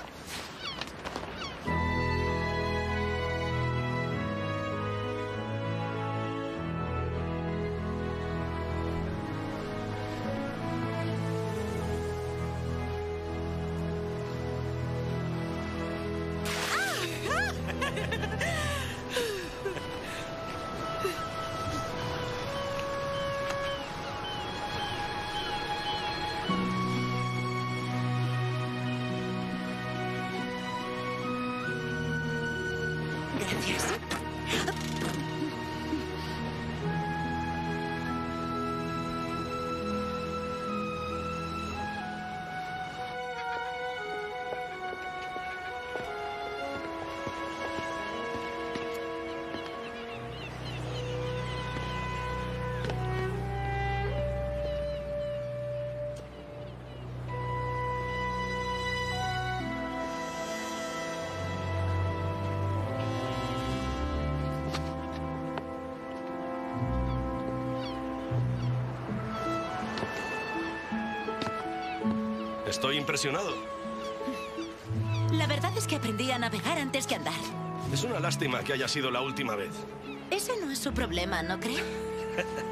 Gracias.
Estoy impresionado.
La verdad es que aprendí a navegar antes que andar.
Es una lástima que haya sido la última vez.
Ese no es su problema, ¿no cree?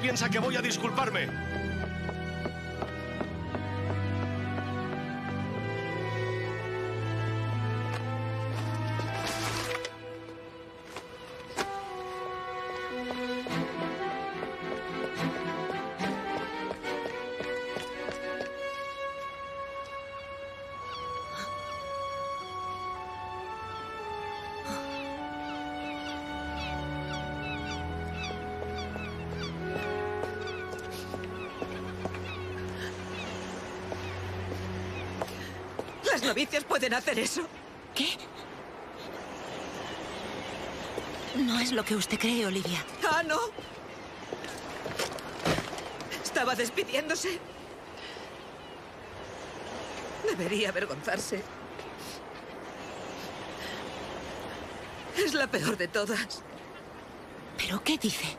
piensa que voy a disculparme.
Novicias pueden hacer eso.
¿Qué? No es lo que usted cree, Olivia.
Ah, no. Estaba despidiéndose. Debería avergonzarse. Es la peor de todas.
¿Pero qué dice?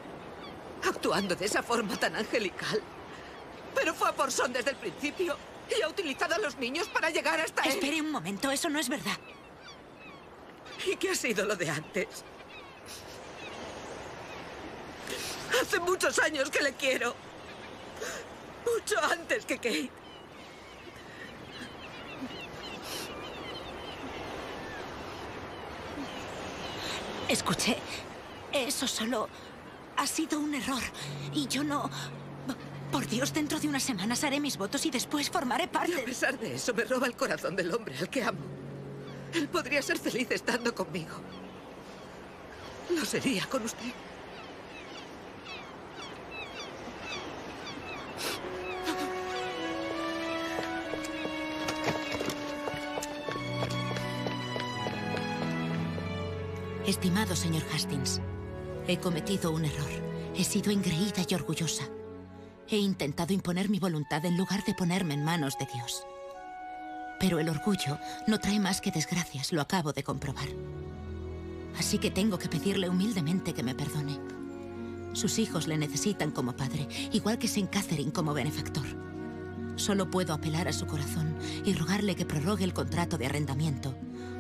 Actuando de esa forma tan angelical. Pero fue a por son desde el principio. Y ha utilizado a los niños para llegar hasta él.
Espere un momento, eso no es verdad.
¿Y qué ha sido lo de antes? Hace muchos años que le quiero. Mucho antes que Kate.
Escuché, eso solo ha sido un error. Y yo no... Por Dios, dentro de unas semanas haré mis votos y después formaré parte...
Y a pesar de eso, me roba el corazón del hombre al que amo. Él podría ser feliz estando conmigo. Lo sería con usted.
Estimado señor Hastings, he cometido un error. He sido engreída y orgullosa. He intentado imponer mi voluntad en lugar de ponerme en manos de Dios. Pero el orgullo no trae más que desgracias, lo acabo de comprobar. Así que tengo que pedirle humildemente que me perdone. Sus hijos le necesitan como padre, igual que St. Catherine como benefactor. Solo puedo apelar a su corazón y rogarle que prorrogue el contrato de arrendamiento,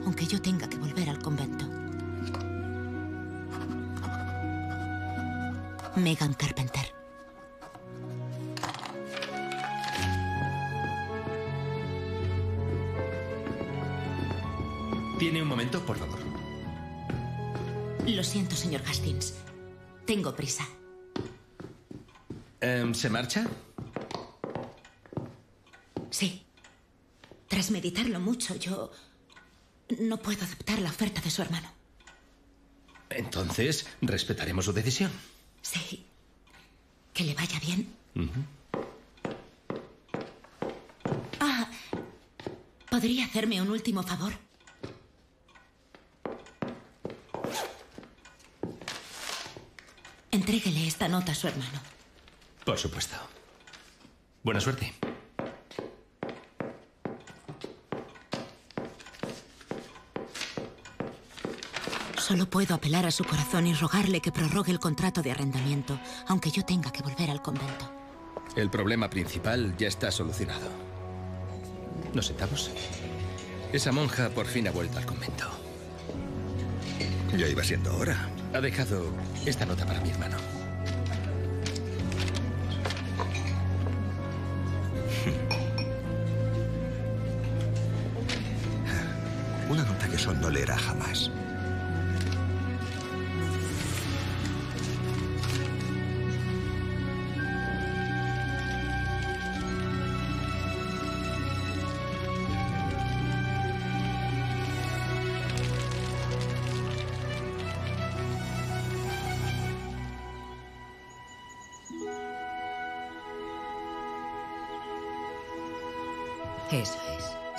aunque yo tenga que volver al convento. Megan Carpenter.
¿Tiene un momento, por favor?
Lo siento, señor Hastings. Tengo prisa.
Em, ¿Se marcha?
Sí. Tras meditarlo mucho, yo no puedo aceptar la oferta de su hermano.
Entonces, respetaremos su decisión.
Sí. Que le vaya bien. Ah, ¿podría hacerme un último favor? Entréguele esta nota a su hermano.
Por supuesto. Buena suerte.
Solo puedo apelar a su corazón y rogarle que prorrogue el contrato de arrendamiento, aunque yo tenga que volver al convento.
El problema principal ya está solucionado. ¿Nos sentamos? Esa monja por fin ha vuelto al convento.
Ya iba siendo hora.
Ha dejado esta nota para mi hermano.
Una nota que Sol no leerá jamás.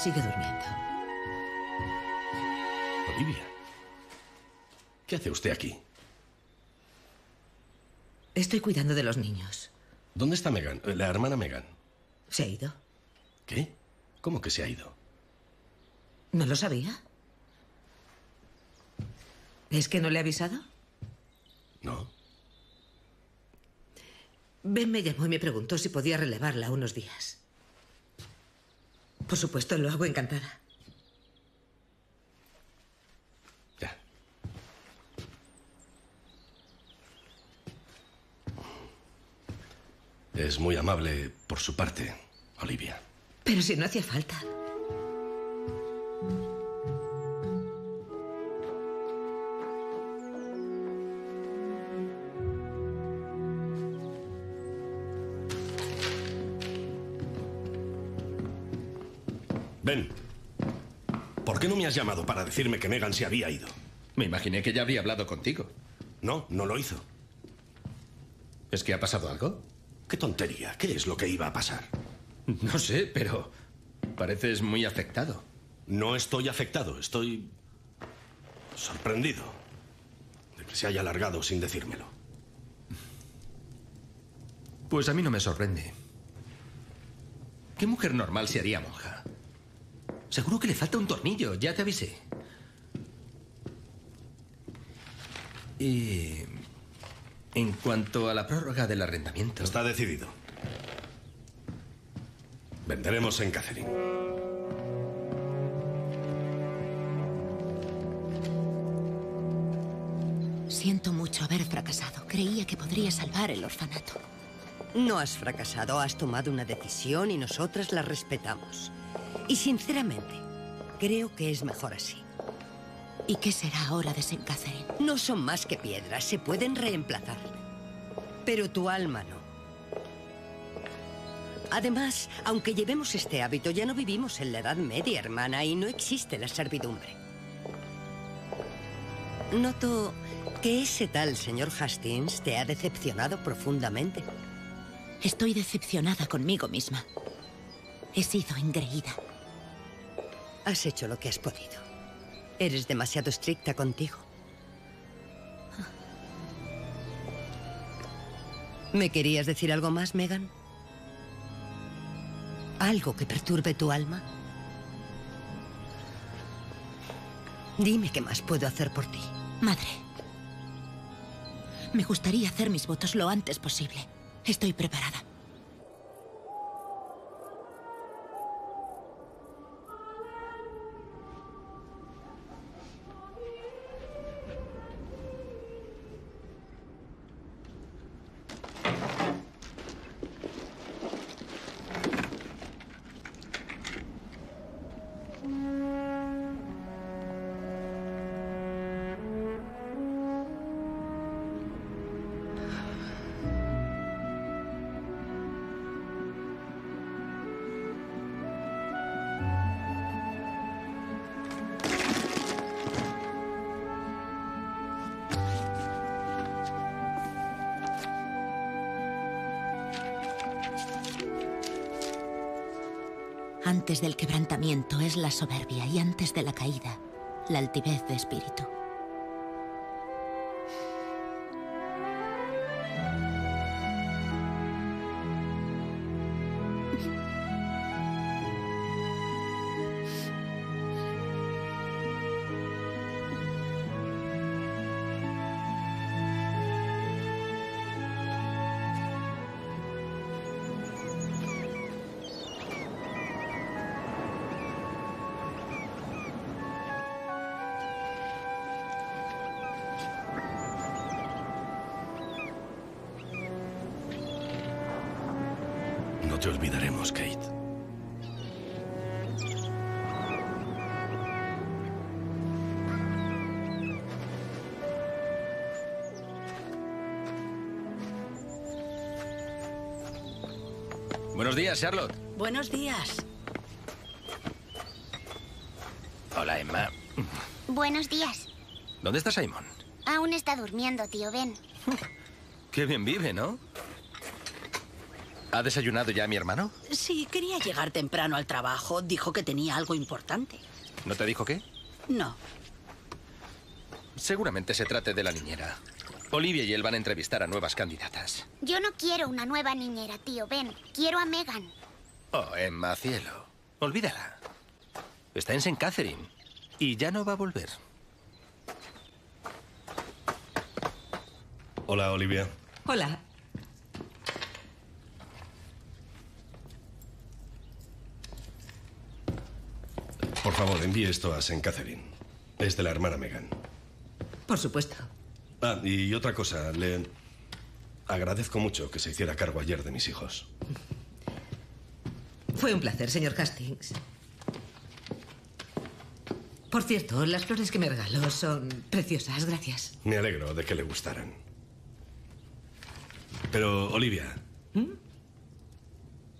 Sigue durmiendo.
Olivia. ¿Qué hace usted aquí?
Estoy cuidando de los niños.
¿Dónde está Megan? La hermana Megan.
¿Se ha ido?
¿Qué? ¿Cómo que se ha ido?
¿No lo sabía? ¿Es que no le he avisado?
No.
Ben me llamó y me preguntó si podía relevarla unos días. Por supuesto, lo hago encantada.
Es muy amable por su parte, Olivia.
Pero si no hacía falta.
Ven. ¿Por qué no me has llamado para decirme que Megan se había ido?
Me imaginé que ya habría hablado contigo.
No, no lo hizo.
¿Es que ha pasado algo?
Qué tontería. ¿Qué es lo que iba a pasar?
No sé, pero pareces muy afectado.
No estoy afectado, estoy sorprendido de que se haya alargado sin decírmelo.
Pues a mí no me sorprende. ¿Qué mujer normal se haría monja? Seguro que le falta un tornillo, ya te avisé. Y... En cuanto a la prórroga del arrendamiento...
Está decidido. Venderemos en Catherine.
Siento mucho haber fracasado. Creía que podría salvar el orfanato.
No has fracasado, has tomado una decisión y nosotras la respetamos. Y sinceramente, creo que es mejor así.
¿Y qué será ahora de. Catherine?
No son más que piedras, se pueden reemplazar. Pero tu alma no. Además, aunque llevemos este hábito, ya no vivimos en la Edad Media, hermana, y no existe la servidumbre. Noto que ese tal señor Hastings te ha decepcionado profundamente.
Estoy decepcionada conmigo misma. He sido engreída.
Has hecho lo que has podido. Eres demasiado estricta contigo. ¿Me querías decir algo más, Megan? ¿Algo que perturbe tu alma? Dime qué más puedo hacer por ti.
Madre, me gustaría hacer mis votos lo antes posible. Estoy preparada. Antes del quebrantamiento es la soberbia y antes de la caída, la altivez de espíritu.
Te olvidaremos, Kate.
Buenos días, Charlotte.
Buenos días.
Hola, Emma.
Buenos días.
¿Dónde está Simon?
Aún está durmiendo, tío Ben.
Qué bien vive, ¿no? ¿Ha desayunado ya mi hermano?
Sí, quería llegar temprano al trabajo. Dijo que tenía algo importante.
¿No te dijo qué?
No.
Seguramente se trate de la niñera. Olivia y él van a entrevistar a nuevas candidatas.
Yo no quiero una nueva niñera, tío Ben. Quiero a Megan.
Oh, Emma, cielo. Olvídala. Está en St. Catherine. Y ya no va a volver.
Hola, Olivia.
Hola.
Por favor, envíe esto a St. Catherine. Es de la hermana Megan.
Por supuesto.
Ah, y otra cosa, le agradezco mucho que se hiciera cargo ayer de mis hijos.
Fue un placer, señor Hastings. Por cierto, las flores que me regaló son preciosas, gracias.
Me alegro de que le gustaran. Pero, Olivia.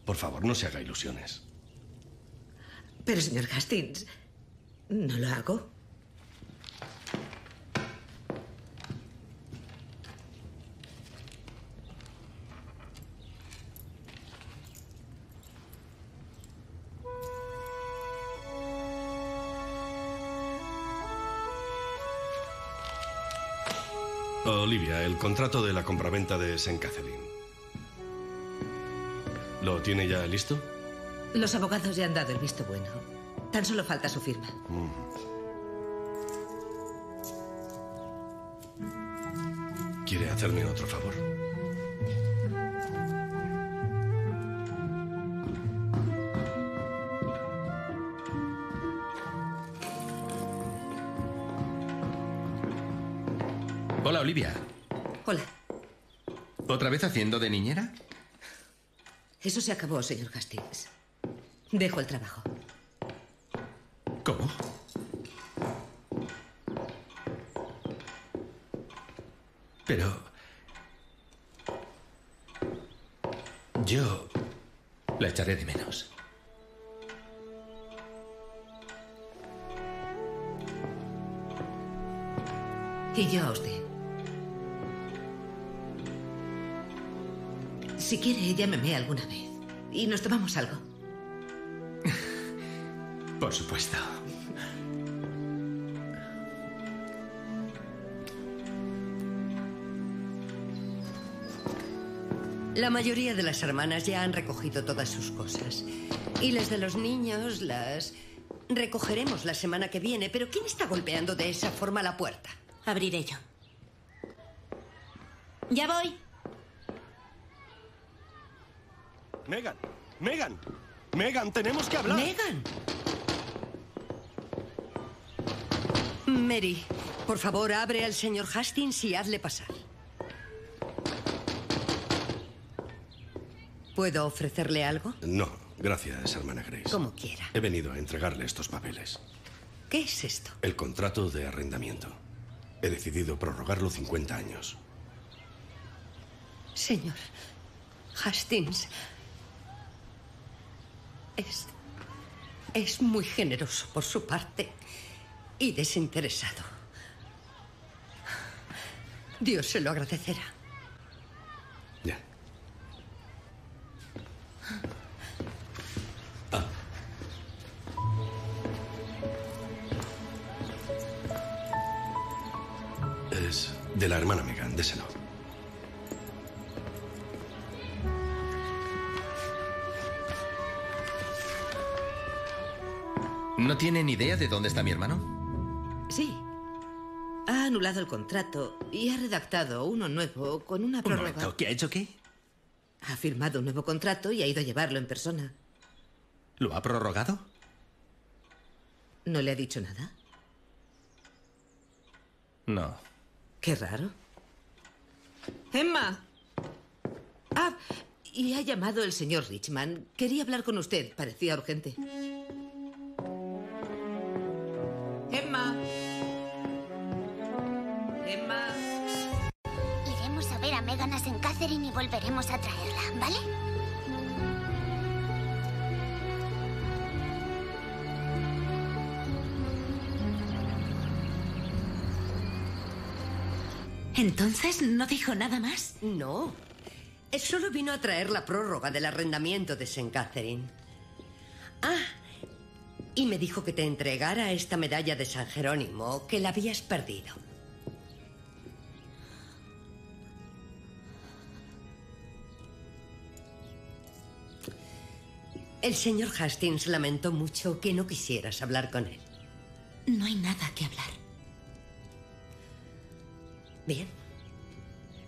Por favor, no se haga ilusiones.
Pero, señor Hastings, no lo hago.
Olivia, el contrato de la compraventa de St. Catherine. ¿Lo tiene ya listo?
Los abogados ya han dado el visto bueno. Tan solo falta su firma.
¿Quiere hacerme otro favor?
Hola, Olivia.
Hola.
¿Otra vez haciendo de niñera?
Eso se acabó, señor Hastings. Dejo el trabajo.
¿Cómo? Pero... Yo la echaré de menos.
Y yo a usted. Si quiere, llámeme alguna vez. Y nos tomamos algo.
Mayoría de las hermanas ya han recogido todas sus cosas. Y las de los niños las recogeremos la semana que viene. Pero ¿quién está golpeando de esa forma la puerta?
Abriré yo. Ya voy.
Megan, Megan, Megan, tenemos que hablar.
Megan. Mary, por favor, abre al señor Hastings y hazle pasar. ¿Puedo ofrecerle algo?
No, gracias, hermana Grace.
Como quiera.
He venido a entregarle estos papeles.
¿Qué es esto?
El contrato de arrendamiento. He decidido prorrogarlo 50 años.
Señor Hastings, es, es muy generoso por su parte y desinteresado. Dios se lo agradecerá.
De la hermana Megan, déselo.
¿No tiene ni idea de dónde está mi hermano?
Sí. Ha anulado el contrato y ha redactado uno nuevo con una
Un
prórroga.
¿qué ha hecho qué?
Ha firmado un nuevo contrato y ha ido a llevarlo en persona.
¿Lo ha prorrogado?
¿No le ha dicho nada?
No.
Qué raro. Emma. Ah, y ha llamado el señor Richman. Quería hablar con usted. Parecía urgente. Emma. Emma.
Iremos a ver a Megan St. Catherine y volveremos a traerla, ¿vale?
¿Entonces no dijo nada más?
No. Él solo vino a traer la prórroga del arrendamiento de St. Catherine. Ah, y me dijo que te entregara esta medalla de San Jerónimo, que la habías perdido. El señor Hastings lamentó mucho que no quisieras hablar con él.
No hay nada que hablar.
Bien.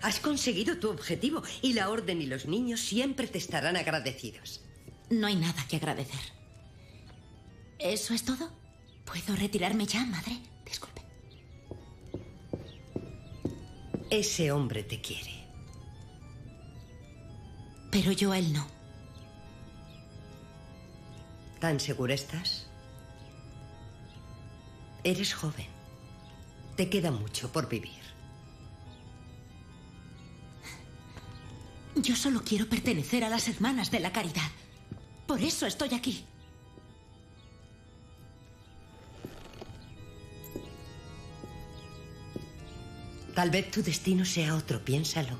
Has conseguido tu objetivo y la orden y los niños siempre te estarán agradecidos.
No hay nada que agradecer. ¿Eso es todo? ¿Puedo retirarme ya, madre? Disculpe.
Ese hombre te quiere.
Pero yo a él no.
¿Tan segura estás? Eres joven. Te queda mucho por vivir.
Yo solo quiero pertenecer a las hermanas de la caridad. Por eso estoy aquí.
Tal vez tu destino sea otro, piénsalo.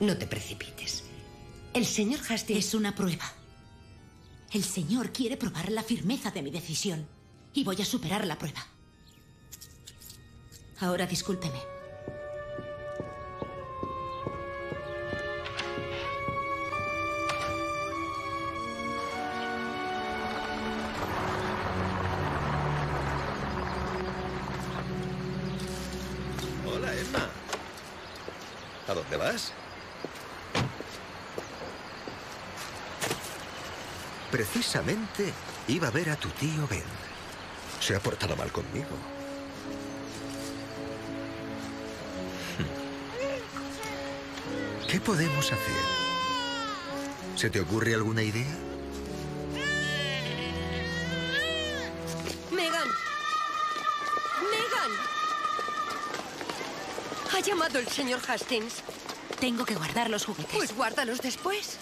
No te precipites. El señor Hastings...
Es una prueba. El señor quiere probar la firmeza de mi decisión. Y voy a superar la prueba. Ahora discúlpeme.
¿A dónde vas? Precisamente iba a ver a tu tío Ben. Se ha portado mal conmigo. ¿Qué podemos hacer? ¿Se te ocurre alguna idea?
El señor Hastings.
Tengo que guardar los juguetes.
Pues guárdalos después.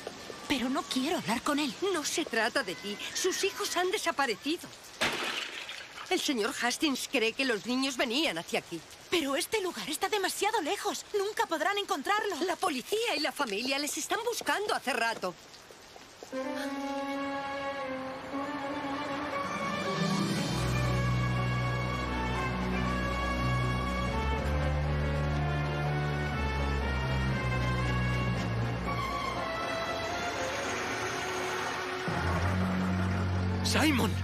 Pero no quiero hablar con él.
No se trata de ti. Sus hijos han desaparecido. El señor Hastings cree que los niños venían hacia aquí.
Pero este lugar está demasiado lejos. Nunca podrán encontrarlo.
La policía y la familia les están buscando hace rato.
¡Simon!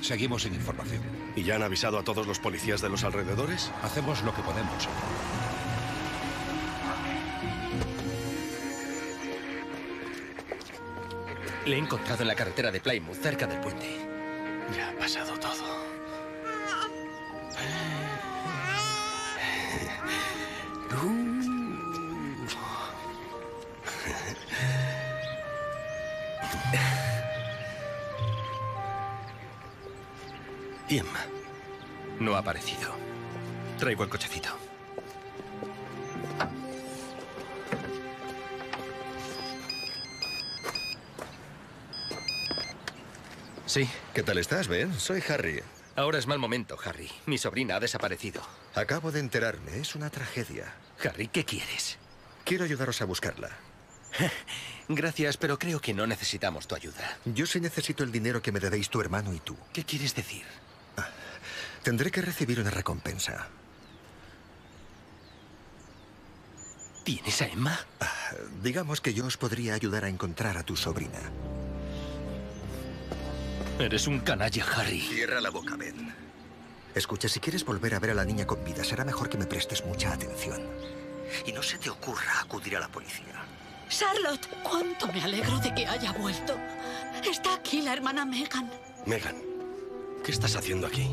Bien?
Seguimos sin información.
¿Y ya han avisado a todos los policías de los alrededores?
Hacemos lo que podemos.
Le he encontrado en la carretera de Plymouth, cerca del puente.
Ya ha pasado todo.
Ha aparecido. Traigo el cochecito. Sí.
¿Qué tal estás, Ben? Soy Harry.
Ahora es mal momento, Harry. Mi sobrina ha desaparecido.
Acabo de enterarme. Es una tragedia.
Harry, ¿qué quieres?
Quiero ayudaros a buscarla.
Gracias, pero creo que no necesitamos tu ayuda.
Yo sí necesito el dinero que me debéis tu hermano y tú.
¿Qué quieres decir?
Tendré que recibir una recompensa.
¿Tienes a Emma?
Ah, digamos que yo os podría ayudar a encontrar a tu sobrina.
Eres un canalla, Harry.
Cierra la boca, Ben. Escucha, si quieres volver a ver a la niña con vida, será mejor que me prestes mucha atención. Y no se te ocurra acudir a la policía.
Charlotte, cuánto me alegro de que haya vuelto. Está aquí la hermana Megan.
Megan, ¿qué estás haciendo aquí?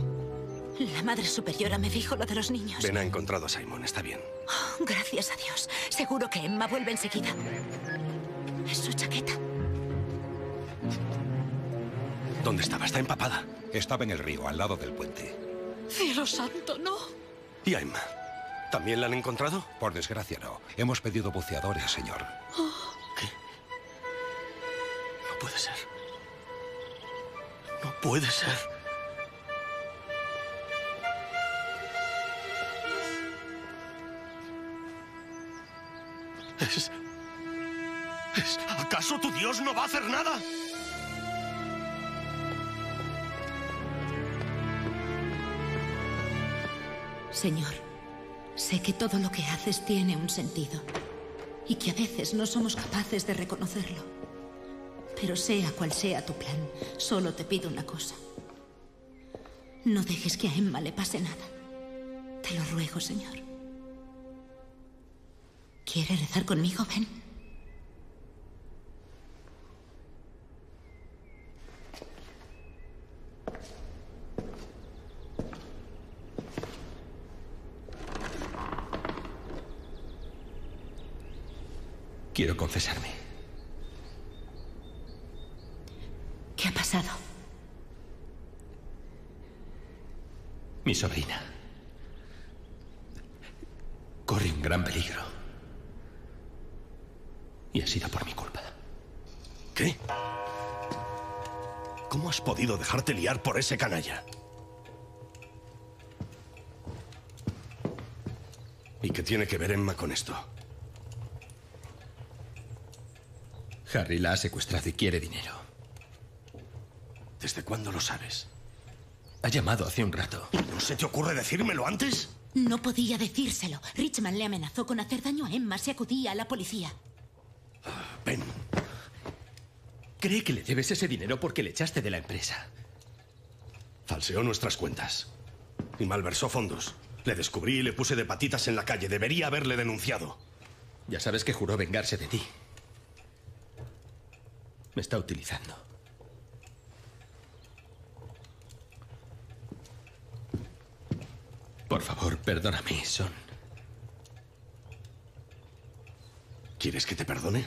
La madre superiora me dijo lo de los niños.
Ben ha encontrado a Simon, está bien.
Oh, gracias a Dios. Seguro que Emma vuelve enseguida. Es su chaqueta.
¿Dónde estaba? Está empapada.
Estaba en el río, al lado del puente.
Cielo santo, no.
¿Y a Emma? ¿También la han encontrado?
Por desgracia, no. Hemos pedido buceadores, señor.
¿Qué? No puede ser. No puede ser. Es... ¿Acaso tu Dios no va a hacer nada?
Señor, sé que todo lo que haces tiene un sentido y que a veces no somos capaces de reconocerlo. Pero sea cual sea tu plan, solo te pido una cosa. No dejes que a Emma le pase nada. Te lo ruego, Señor. ¿Quiere rezar conmigo, Ben?
Quiero confesarme.
¿Qué ha pasado?
Mi sobrina. Corre un gran peligro. Y ha sido por mi culpa.
¿Qué? ¿Cómo has podido dejarte liar por ese canalla? ¿Y qué tiene que ver Emma con esto?
Harry la ha secuestrado y quiere dinero.
¿Desde cuándo lo sabes?
Ha llamado hace un rato.
¿No se te ocurre decírmelo antes?
No podía decírselo. Richman le amenazó con hacer daño a Emma si acudía a la policía.
Ben. Cree que le debes ese dinero porque le echaste de la empresa.
Falseó nuestras cuentas. Y malversó fondos. Le descubrí y le puse de patitas en la calle. Debería haberle denunciado.
Ya sabes que juró vengarse de ti. Me está utilizando. Por favor, perdóname, Son.
¿Quieres que te perdone?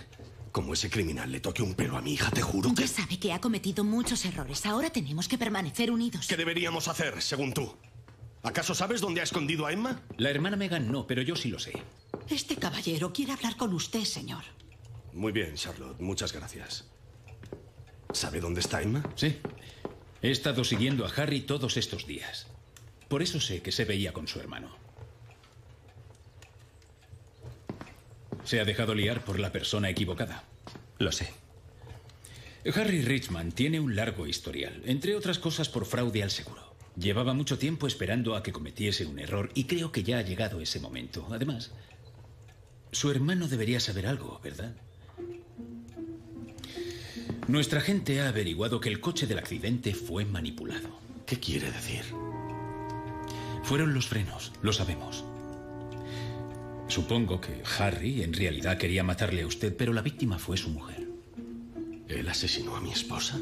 Como ese criminal le toque un pelo a mi hija, te juro que...
Ya sabe que ha cometido muchos errores. Ahora tenemos que permanecer unidos.
¿Qué deberíamos hacer, según tú? ¿Acaso sabes dónde ha escondido a Emma?
La hermana Megan no, pero yo sí lo sé.
Este caballero quiere hablar con usted, señor.
Muy bien, Charlotte. Muchas gracias. ¿Sabe dónde está Emma?
Sí. He estado siguiendo a Harry todos estos días. Por eso sé que se veía con su hermano. Se ha dejado liar por la persona equivocada.
Lo sé.
Harry Richmond tiene un largo historial, entre otras cosas por fraude al seguro. Llevaba mucho tiempo esperando a que cometiese un error y creo que ya ha llegado ese momento. Además, su hermano debería saber algo, ¿verdad? Nuestra gente ha averiguado que el coche del accidente fue manipulado.
¿Qué quiere decir?
Fueron los frenos, lo sabemos. Supongo que Harry en realidad quería matarle a usted, pero la víctima fue su mujer.
¿Él asesinó a mi esposa?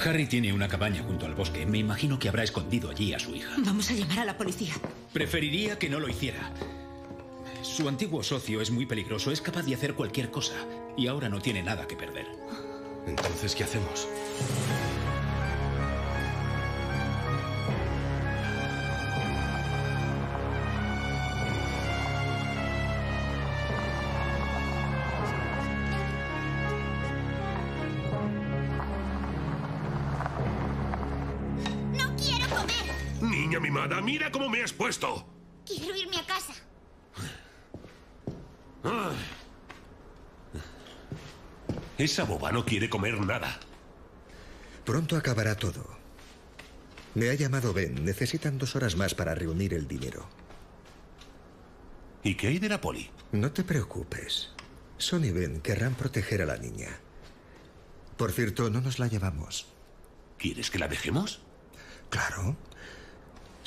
Harry tiene una cabaña junto al bosque. Me imagino que habrá escondido allí a su hija.
Vamos a llamar a la policía.
Preferiría que no lo hiciera. Su antiguo socio es muy peligroso, es capaz de hacer cualquier cosa y ahora no tiene nada que perder.
Entonces, ¿qué hacemos?
Niña mimada, mira cómo me has puesto.
Quiero irme a casa.
Ay. Esa boba no quiere comer nada.
Pronto acabará todo. Me ha llamado Ben. Necesitan dos horas más para reunir el dinero.
¿Y qué hay de la poli?
No te preocupes. Son y Ben querrán proteger a la niña. Por cierto, no nos la llevamos.
¿Quieres que la dejemos?
Claro.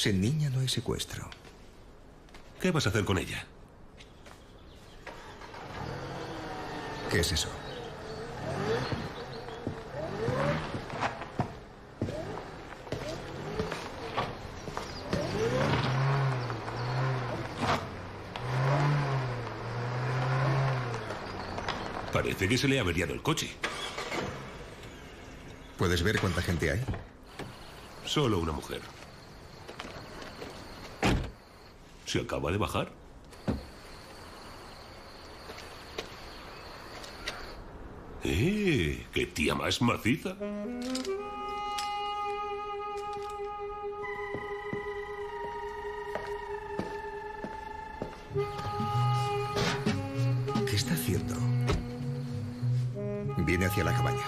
Sin niña no hay secuestro.
¿Qué vas a hacer con ella?
¿Qué es eso?
Parece que se le ha averiado el coche.
¿Puedes ver cuánta gente hay?
Solo una mujer. ¿Se acaba de bajar? ¡Eh! ¡Qué tía más maciza!
¿Qué está haciendo? Viene hacia la cabaña.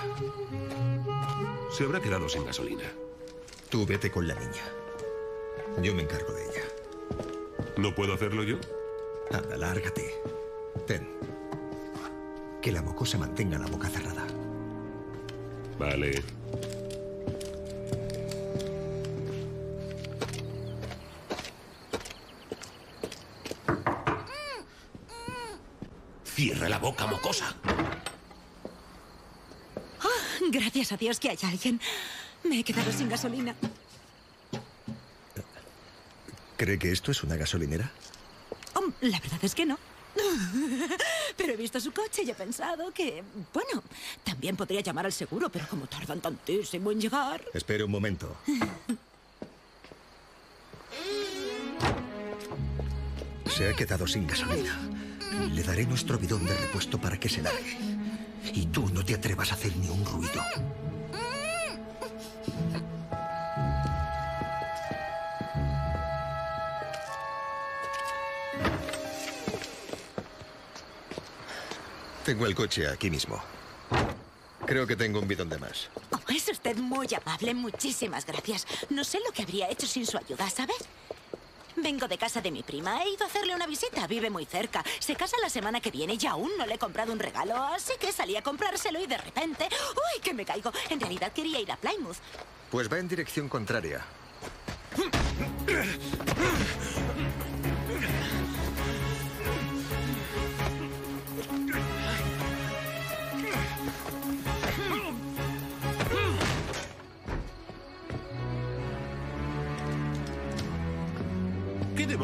Se habrá quedado sin gasolina.
Tú vete con la niña. Yo me encargo de ella.
¿No puedo hacerlo yo?
Anda, lárgate. Ten. Que la mocosa mantenga la boca cerrada.
Vale. Cierra la boca, mocosa.
Ah, gracias a Dios que hay alguien. Me he quedado sin gasolina.
¿Cree que esto es una gasolinera?
Oh, la verdad es que no. Pero he visto su coche y he pensado que, bueno, también podría llamar al seguro, pero como tardan tantísimo en llegar.
Espere un momento. Se ha quedado sin gasolina. Le daré nuestro bidón de repuesto para que se largue. Y tú no te atrevas a hacer ni un ruido. Tengo el coche aquí mismo. Creo que tengo un bidón de más.
Oh, es usted muy amable. Muchísimas gracias. No sé lo que habría hecho sin su ayuda, ¿sabes? Vengo de casa de mi prima. He ido a hacerle una visita. Vive muy cerca. Se casa la semana que viene y aún no le he comprado un regalo. Así que salí a comprárselo y de repente... ¡Uy, que me caigo! En realidad quería ir a Plymouth.
Pues va en dirección contraria.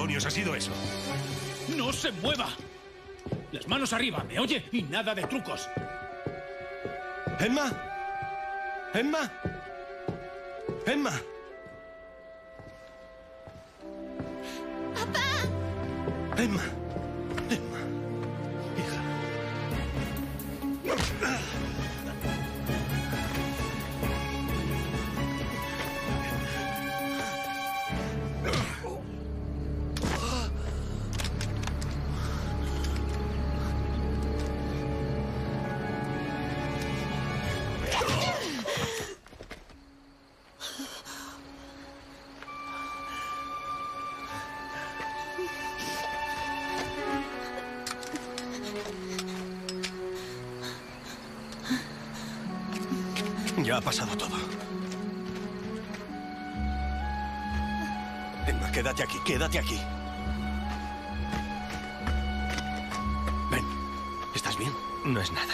demonios ha sido eso?
¡No se mueva! Las manos arriba, ¿me oye? Y nada de trucos.
¡Emma! ¡Emma! ¡Emma!
¡Papá!
¡Emma! ¡Emma! Quédate aquí. Ven, ¿estás bien?
No es nada.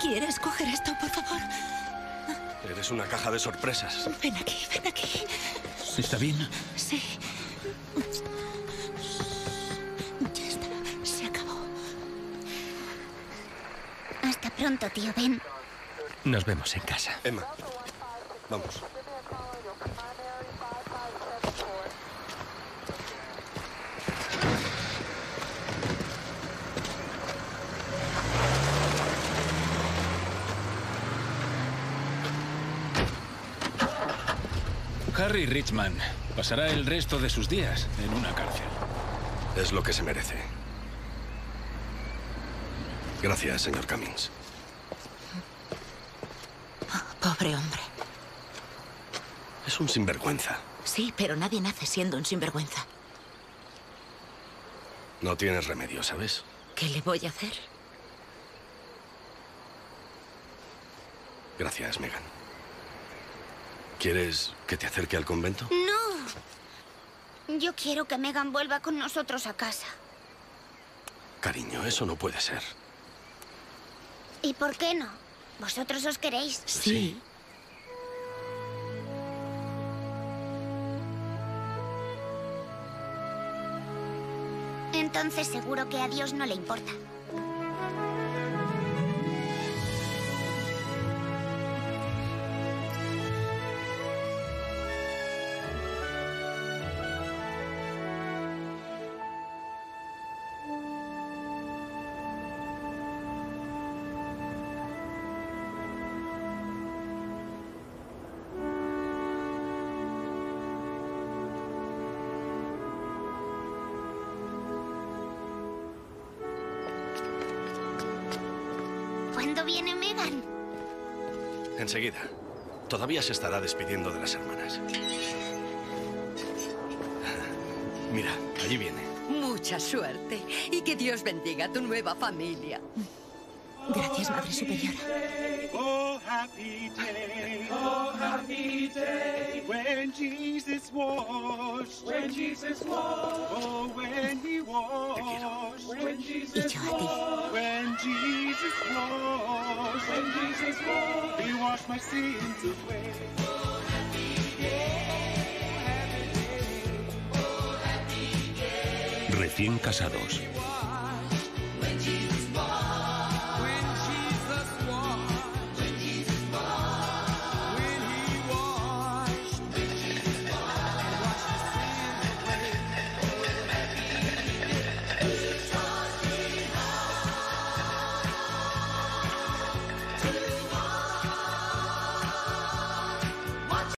¿Quieres coger esto, por favor?
Eres una caja de sorpresas.
Ven aquí, ven aquí.
¿Está bien?
Sí. Ya está. Se acabó.
Hasta pronto, tío Ben.
Nos vemos en casa.
Emma, vamos.
Harry Richman pasará el resto de sus días en una cárcel.
Es lo que se merece. Gracias, señor Cummings.
Pobre hombre.
Es un sinvergüenza.
Sí, pero nadie nace siendo un sinvergüenza.
No tienes remedio, ¿sabes?
¿Qué le voy a hacer?
Gracias, Megan. ¿Quieres que te acerque al convento?
No. Yo quiero que Megan vuelva con nosotros a casa.
Cariño, eso no puede ser.
¿Y por qué no? ¿Vosotros os queréis?
Sí.
Entonces seguro que a Dios no le importa.
Todavía se estará despidiendo de las hermanas. Mira, allí viene.
Mucha suerte y que Dios bendiga a tu nueva familia.
Gracias, Madre Superiora.
Oh, happy day, oh, happy day, when Jesus washed, when Jesus washed, oh, when he washed, when Jesus washed, when Jesus washed, when Jesus washed, he washed my sins away.
Recién casados.